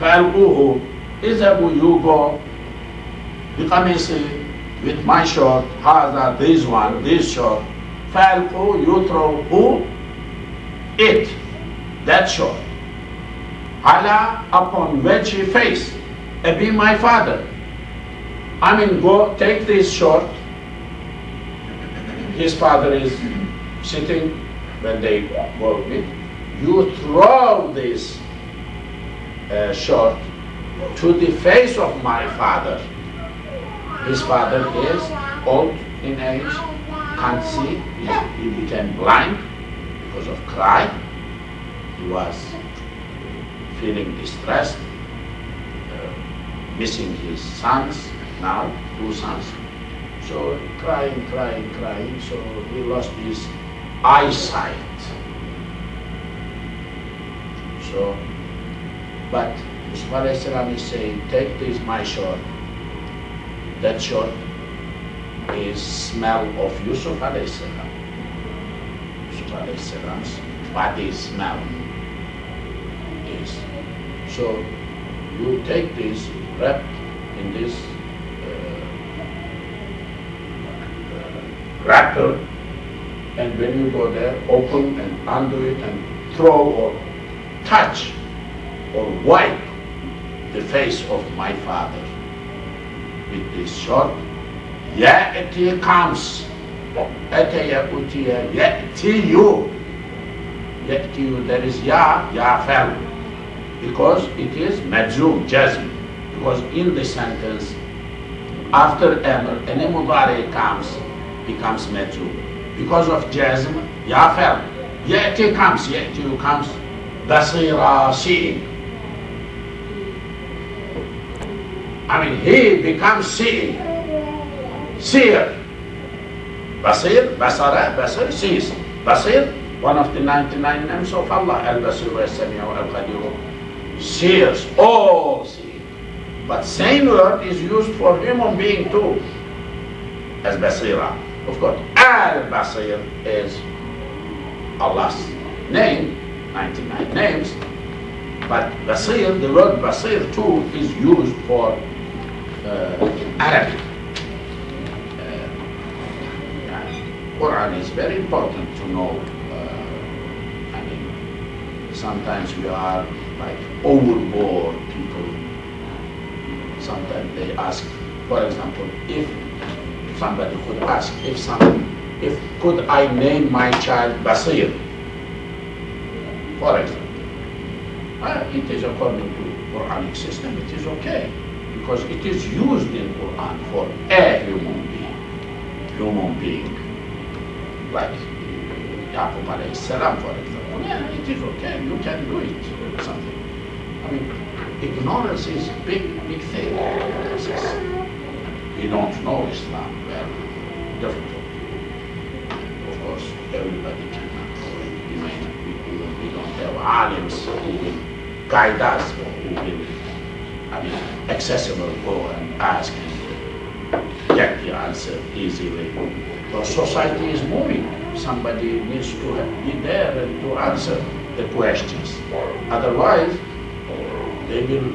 فألقوه Izhabu you go, you come and say, with my shot, Haza, this one, this shot. Falco, you throw who? It. That shot. Allah upon which he face, be my father. I mean, go take this shot. His father is sitting when they go with. You throw this uh, shot to the face of my father. His father is old in age, can't see. He, became blind because of cry. He was feeling distressed, uh, missing his sons now, two sons. So crying, crying, crying. So he lost his eyesight. So, but Mustafa is saying, take this my short. That short is smell of Yusuf salam. Yusuf alayhi salam's body smell is. So you take this, wrap in this uh, uh, wrapper, and when you go there, open and undo it and throw or touch or wipe the face of my father. With this Yet he comes, Ataya Utiya, Ya'ti you. to you, there is Ya, Ya fell. Because it is Majzum, Jazm. Because in the sentence, after Amr, an comes, becomes Majzum. Because of Jazm, Ya fell. Ya'ti comes, Ya'ti you comes, Basira, seeing. I mean he becomes seeing seer. Basir, Basara, Basir, sees. Basir, one of the 99 names of Allah, Al-Basir wa Sami'u Al-Qadir, seers, all see. But same word is used for human being too, as Basira. Of course, Al-Basir is Allah's name, 99 names, but Basir, the word Basir too, is used for Arabic. Quran is very important to know. Uh, I mean, sometimes we are like overboard people. Sometimes they ask, for example, if somebody could ask, if some, if could I name my child Basir, for example, uh, it is according to Quranic system, it is okay because it is used in Quran for a human being, human being like Yaqub alayhi salam, for example. Yeah, it is okay, you can do it, or something. I mean, ignorance is a big, big thing. We don't know Islam well, difficult. Of course, everybody cannot know it. We, we, we- don't have alims who will guide us or who will, Mean, accessible, go and ask and get the answer easily. The society is moving. Somebody needs to be there and to answer the questions. Otherwise, they will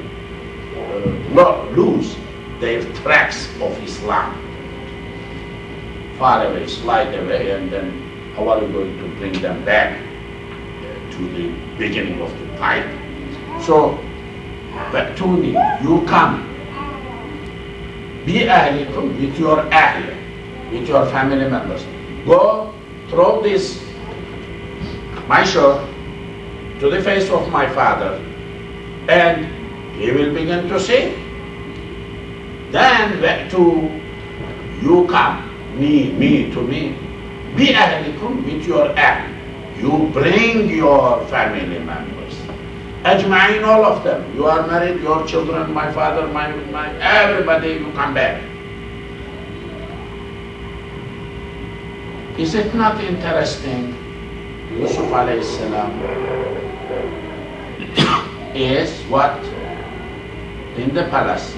uh, lo- lose their tracks of Islam. Far away, slide away, and then how are we going to bring them back uh, to the beginning of the pipe? So, me, you come. Be ahlikum with your ahl, with your family members. Go throw this, my shirt, to the face of my father, and he will begin to sing. Then to you come, me, me to me. Be ahlikum with your ahl. You bring your family members. Ajma'in, all of them. You are married, your children, my father, my, my, everybody, you come back. Is it not interesting? Yusuf alayhi salam is what? In the palace.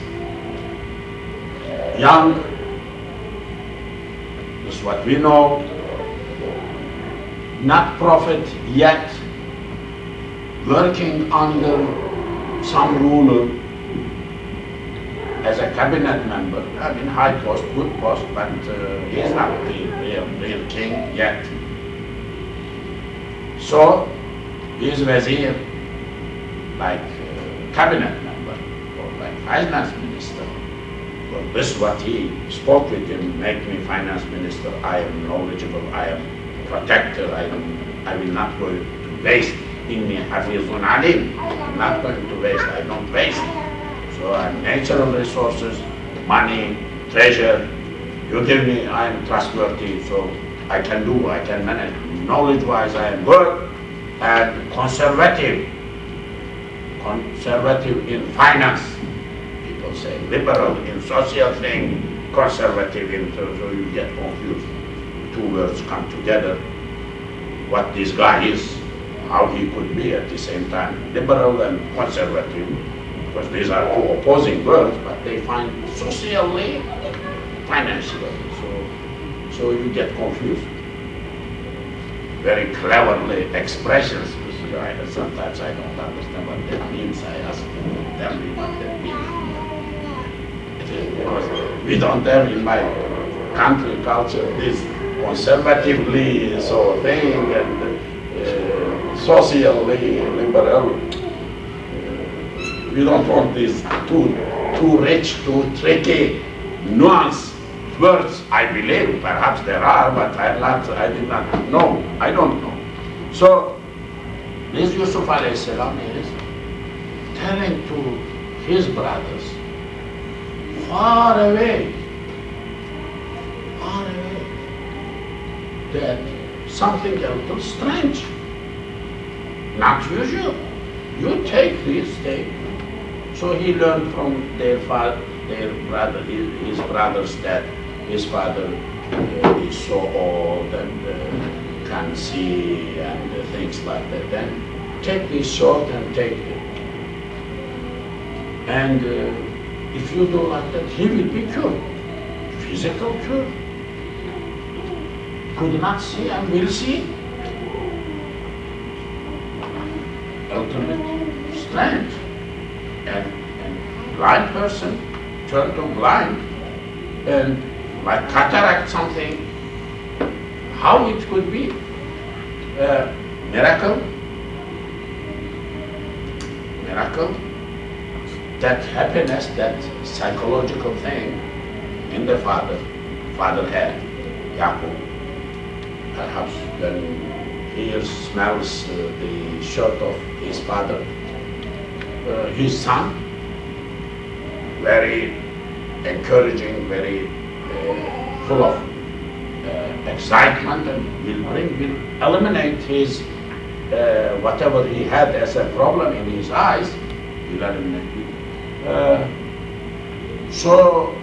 Young, is what we know, not prophet yet, working under some ruler as a cabinet member. I mean, high post, good post, but uh, he is not the real, real king yet. So, he is wazir, like uh, cabinet member or like finance minister. Well, this is what he spoke with him, make me finance minister. I am knowledgeable, I am protector, I, am, I will not go to waste. Inni hafizun alim. I'm not going to waste, I don't waste. So I'm natural resources, money, treasure. You give me, I am trustworthy, so I can do, I can manage. Knowledge-wise, I am good and conservative. Conservative in finance. People say liberal in social thing, conservative in, so, so you get confused. Two words come together. What this guy is, how he could be at the same time liberal and conservative because these are two opposing words, but they find socially, financially. So, so you get confused. Very cleverly expressions. which sometimes I don't understand what that means. I ask them, tell me what that means. Because we don't have in my country culture this conservatively so thing and socially liberal we don't want these too, too rich, too tricky, nuanced words. I believe perhaps there are, but I, not, I did not know. I don't know. So, this Yusuf alayhi salam is telling to his brothers, far away, far away, that something a little strange, not usual. You take this, take so he learned from their father, their brother, his, his brothers that his father uh, is so old and uh, can't see and uh, things like that. Then take this sword and take it. And uh, if you do like that, he will be cured. Physical cure. Could not see and will see. Ultimate strength and, and blind person turn to blind. And like cataract something, how it could be a miracle, miracle, that happiness, that psychological thing in the father, father had, Yaqub, perhaps when he smells uh, the shirt of his father, uh, his son, very encouraging, very uh, full of excitement and will bring, will eliminate his, uh, whatever he had as a problem in his eyes, will eliminate it. Uh, so,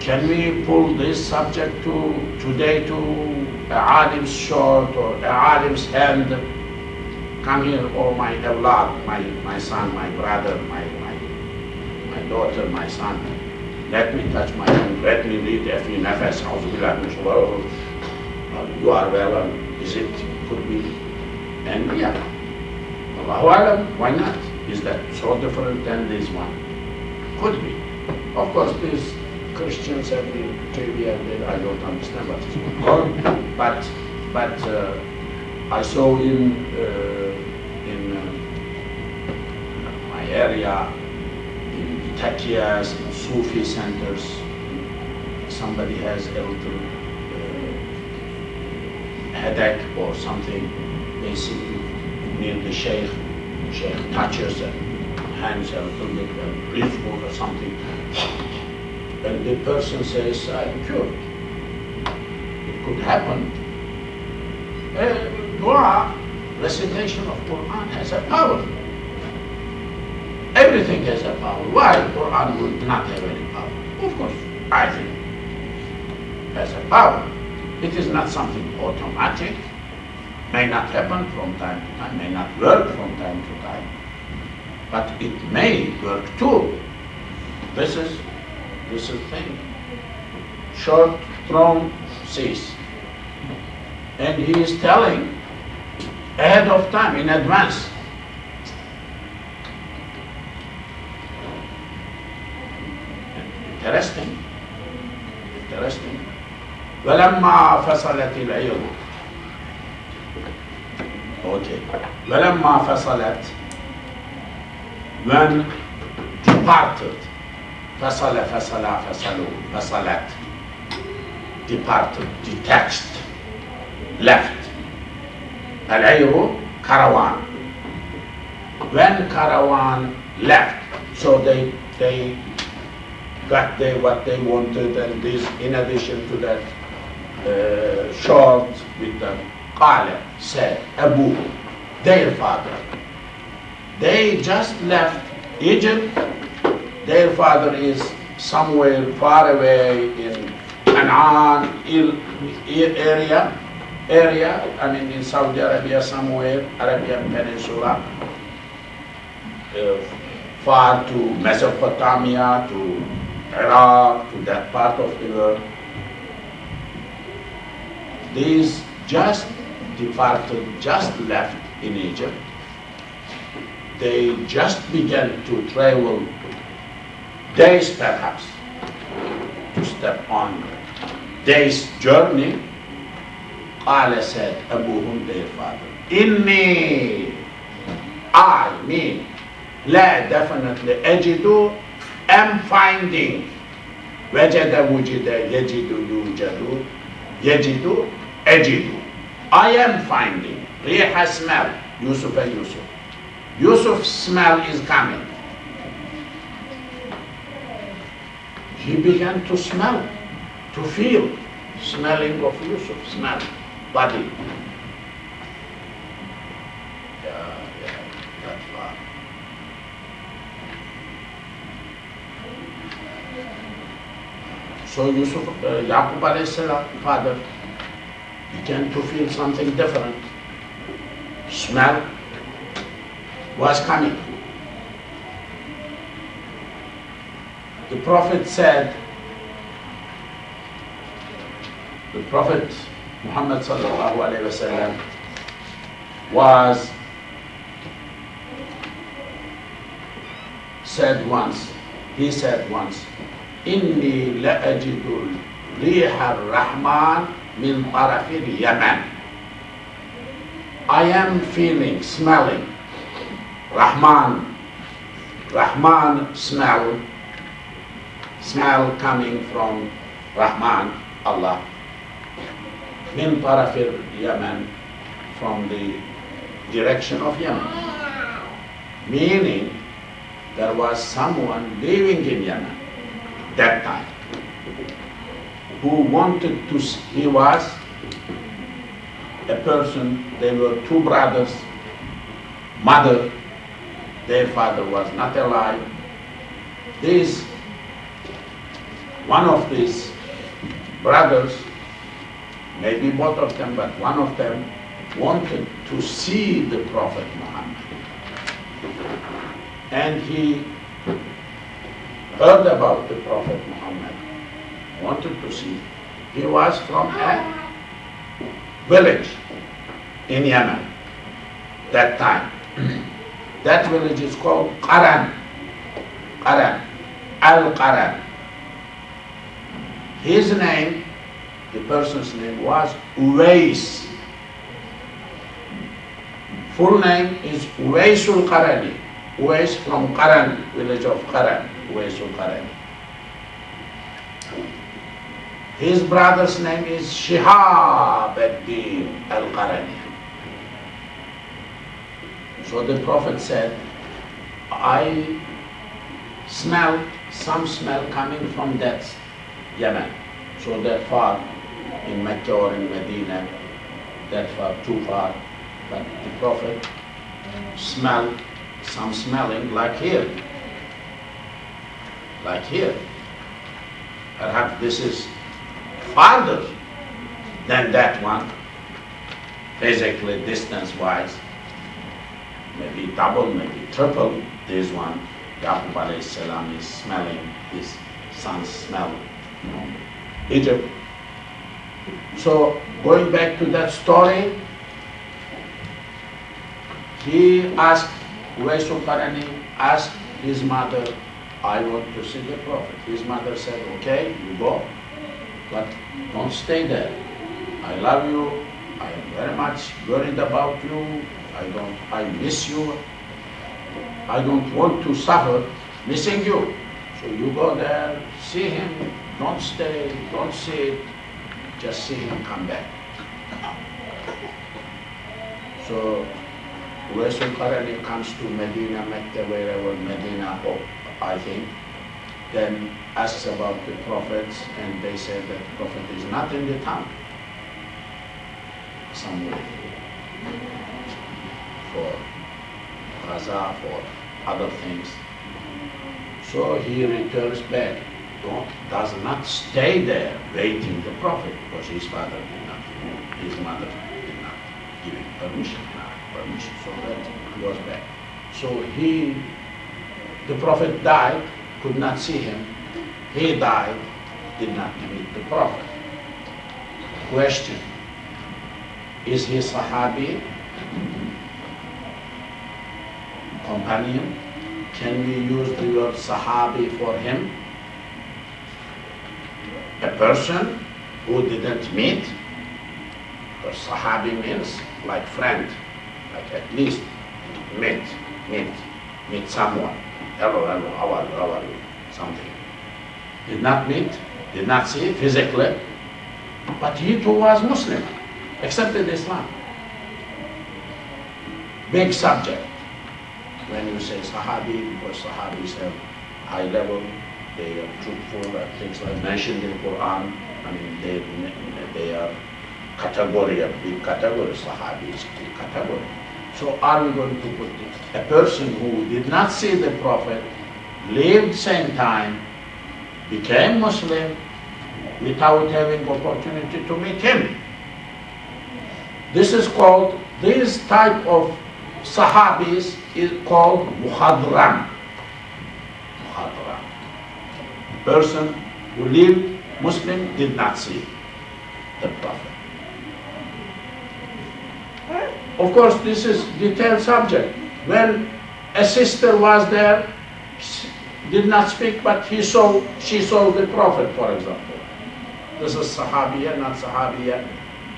can we pull this subject to today to a alim's sword or a alim's hand, come here, oh my Allah, my, my son, my brother, my, my, my daughter, my son, let me touch my hand, let me read every nafas, you are well, is it, could be, and yeah, Allahu Alam, why not? Is that so different than this one? Could be. Of course, this Christians have the trivia that I don't understand what is going on. But, but uh, I saw in, uh, in uh, my area, in takiyas, in Sufi centers, somebody has a little uh, headache or something, they sit near the sheikh, sheikh touches and hands a little bit and breathes or something. And the person says, I'm cured. It could happen. Uh, dua, recitation of Quran has a power. Everything has a power. Why Quran would not have any power? Of course, I think has a power. It is not something automatic. May not happen from time to time, may not work from time to time, but it may work too. This is this is thing. Short thrown sees. And he is telling ahead of time, in advance. Interesting. Interesting. ولما فصلت العير Okay. ولما فصلت when departed فصل فصل فصلوا فصلت departed detached left العير caravan when caravan left so they they got they what they wanted and this in addition to that uh, short with the qala said Abu their father they just left Egypt their father is somewhere far away in Canaan area area I mean in Saudi Arabia somewhere Arabian Peninsula uh, far to Mesopotamia to Iraq to that part of the world these just departed, just left in Egypt. They just began to travel days perhaps to step on days journey. Allah said, Abuhum, their father, Inni, I, me, la definitely ajidu, am finding. Wajada wujida yajidu yujadu, yajidu ajidu. I am finding. Riha smell. Yusuf and Yusuf. Yusuf's smell is coming. He began to smell, to feel, smelling of Yusuf, smell, body. Yeah, yeah, that's right. So Yusuf, uh, Yaqub father, began to feel something different. Smell was coming. The Prophet said, the Prophet Muhammad sallallahu alayhi wasallam was said once, he said once, إني لأجد ريح الرحمن min tarafil Yemen. I am feeling, smelling, Rahman, Rahman smell, smell coming from Rahman, Allah, min Parafir Yemen, from the direction of Yemen. Meaning, there was someone living in Yemen that time who wanted to, he was a person, they were two brothers, mother, their father was not alive. These, one of these brothers, maybe both of them, but one of them wanted to see the Prophet Muhammad. And he heard about the Prophet Muhammad, wanted to see. He was from a village in Yemen that time. that village is called Qaran. Qaran. Al-Qaran. His name, the person's name was Uwais. Full name is Uwaisul Qarani. Uwais from Qaran, village of Qaran. Uwaisul Qarani. His brother's name is Shihab ad-Din al-Qarani. So the Prophet said, I smell some smell coming from that Yemen. So that far in Mecca or in Medina, that far, too far. But the Prophet smelled some smelling like here. Like here. Perhaps this is farther than that one, physically, distance-wise. Maybe double, maybe triple this one. Yaqub is smelling his son's smell, Egypt. So going back to that story, he asked, Uwaisul Qarani asked his mother, I want to see the Prophet. His mother said, okay, you go, but don't stay there. I love you, I am very much worried about you, I don't, I miss you, I don't want to suffer missing you. So you go there, see him, don't stay, don't sit, just see him come back. So Uwaisul Qarani comes to Medina, Mecca, wherever Medina, I think, then asks about the prophets, and they said that the prophet is not in the town, somewhere for Gaza, for other things. So he returns back, don't, does not stay there waiting the prophet, because his father did not, his mother did not give him permission, not permission, so that he was back. So he, the prophet died, could not see him. He died, did not meet the prophet. Question, is he Sahabi? Companion? Can we use the word Sahabi for him? A person who didn't meet? Because Sahabi means like friend, like at least meet, meet, meet someone. Hello, hello, how are you, how are you? Something. Did not meet, did not see physically, but he too was Muslim, accepted Islam. Big subject. When you say Sahabi, because Sahabi is a high level, they are truthful, and things like mentioned in Quran, I mean, they, they are category, a big category, Sahabi is big category. So are we going to put? A person who did not see the Prophet, lived same time, became Muslim without having opportunity to meet him. This is called, this type of Sahabis is called. Muhadram. Person who lived Muslim did not see the Prophet. Eh, of course, this is detailed subject. When a sister was there, did not speak, but he saw, she saw the Prophet, for example. This is Sahabiya, not Sahabiya,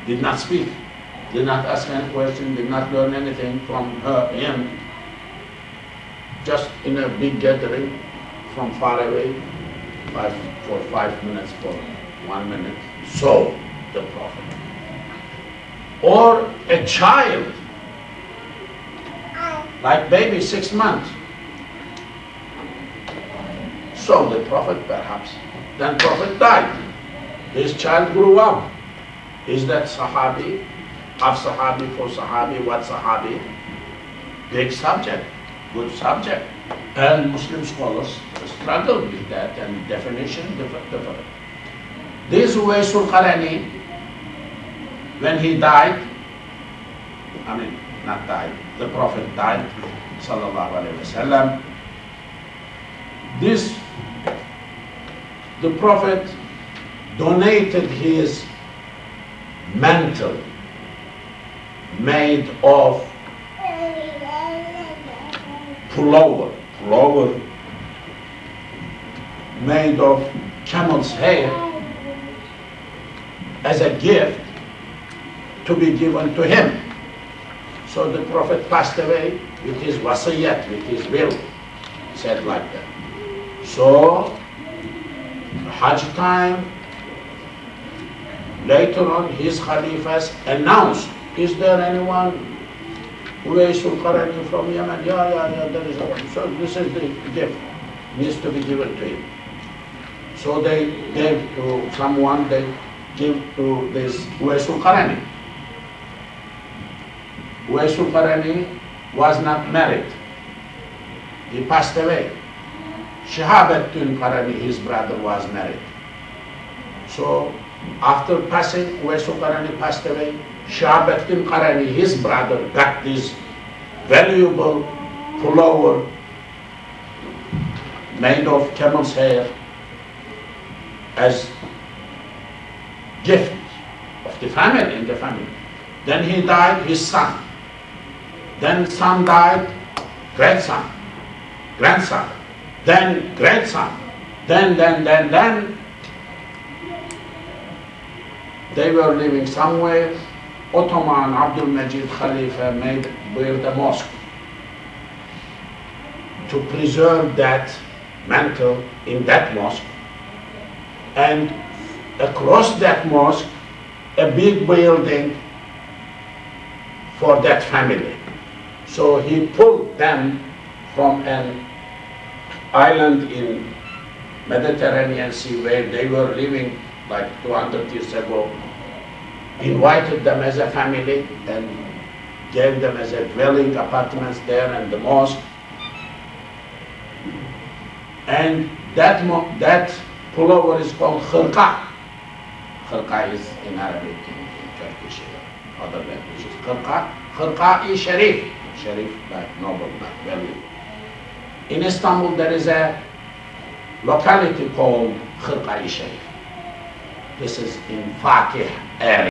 did not speak, did not ask any question, did not learn anything from her, him. Just in a big gathering from far away, five, for five minutes, for one minute, so the Prophet. Or a child, like baby, six months, So the Prophet perhaps, then Prophet died. This child grew up. Is that Sahabi? Of Sahabi for Sahabi, what Sahabi? Big subject, good subject. And Muslim scholars struggled with that and definition different. This Uwaisul Qarani, when he died, I mean, not died, the Prophet died, sallallahu alaihi wasallam. This, the Prophet donated his mantle made of pullover, pullover made of camel's hair as a gift to be given to him. So the Prophet passed away with his wasiyat, with his will, said like that. So, Hajj time, later on his Khalifas announced, is there anyone Uwaisul Qarani from Yemen? Yeah, yeah, yeah, there is one. So this is the gift, needs to be given to him. So they gave to someone, they give to this Uwaisul Qarani. Uwaisul Qarani was not married. He passed away. Shahabatul Qarani, his brother, was married. So after passing, Uwaisul Qarani passed away. Shahabatul Qarani, his brother, got this valuable pullover made of camel's hair as gift of the family, in the family. Then he died, his son. Then son died, grandson, grandson, then grandson, then, then, then, then. They were living somewhere. Ottoman Abdul Majid Khalifa made build a mosque to preserve that mantle in that mosque. And across that mosque, a big building for that family. So he pulled them from an island in Mediterranean Sea where they were living like 200 years ago, invited them as a family and gave them as a dwelling apartments there and the mosque. And that, that pullover is called khirqa. Khirqa is in Arabic, in in Turkish, other languages. Khirqa, khirqa is sharif. Sharif, like noble, like value. In Istanbul, there is a locality called Khirqa-i Sharif. This is in Fatih area.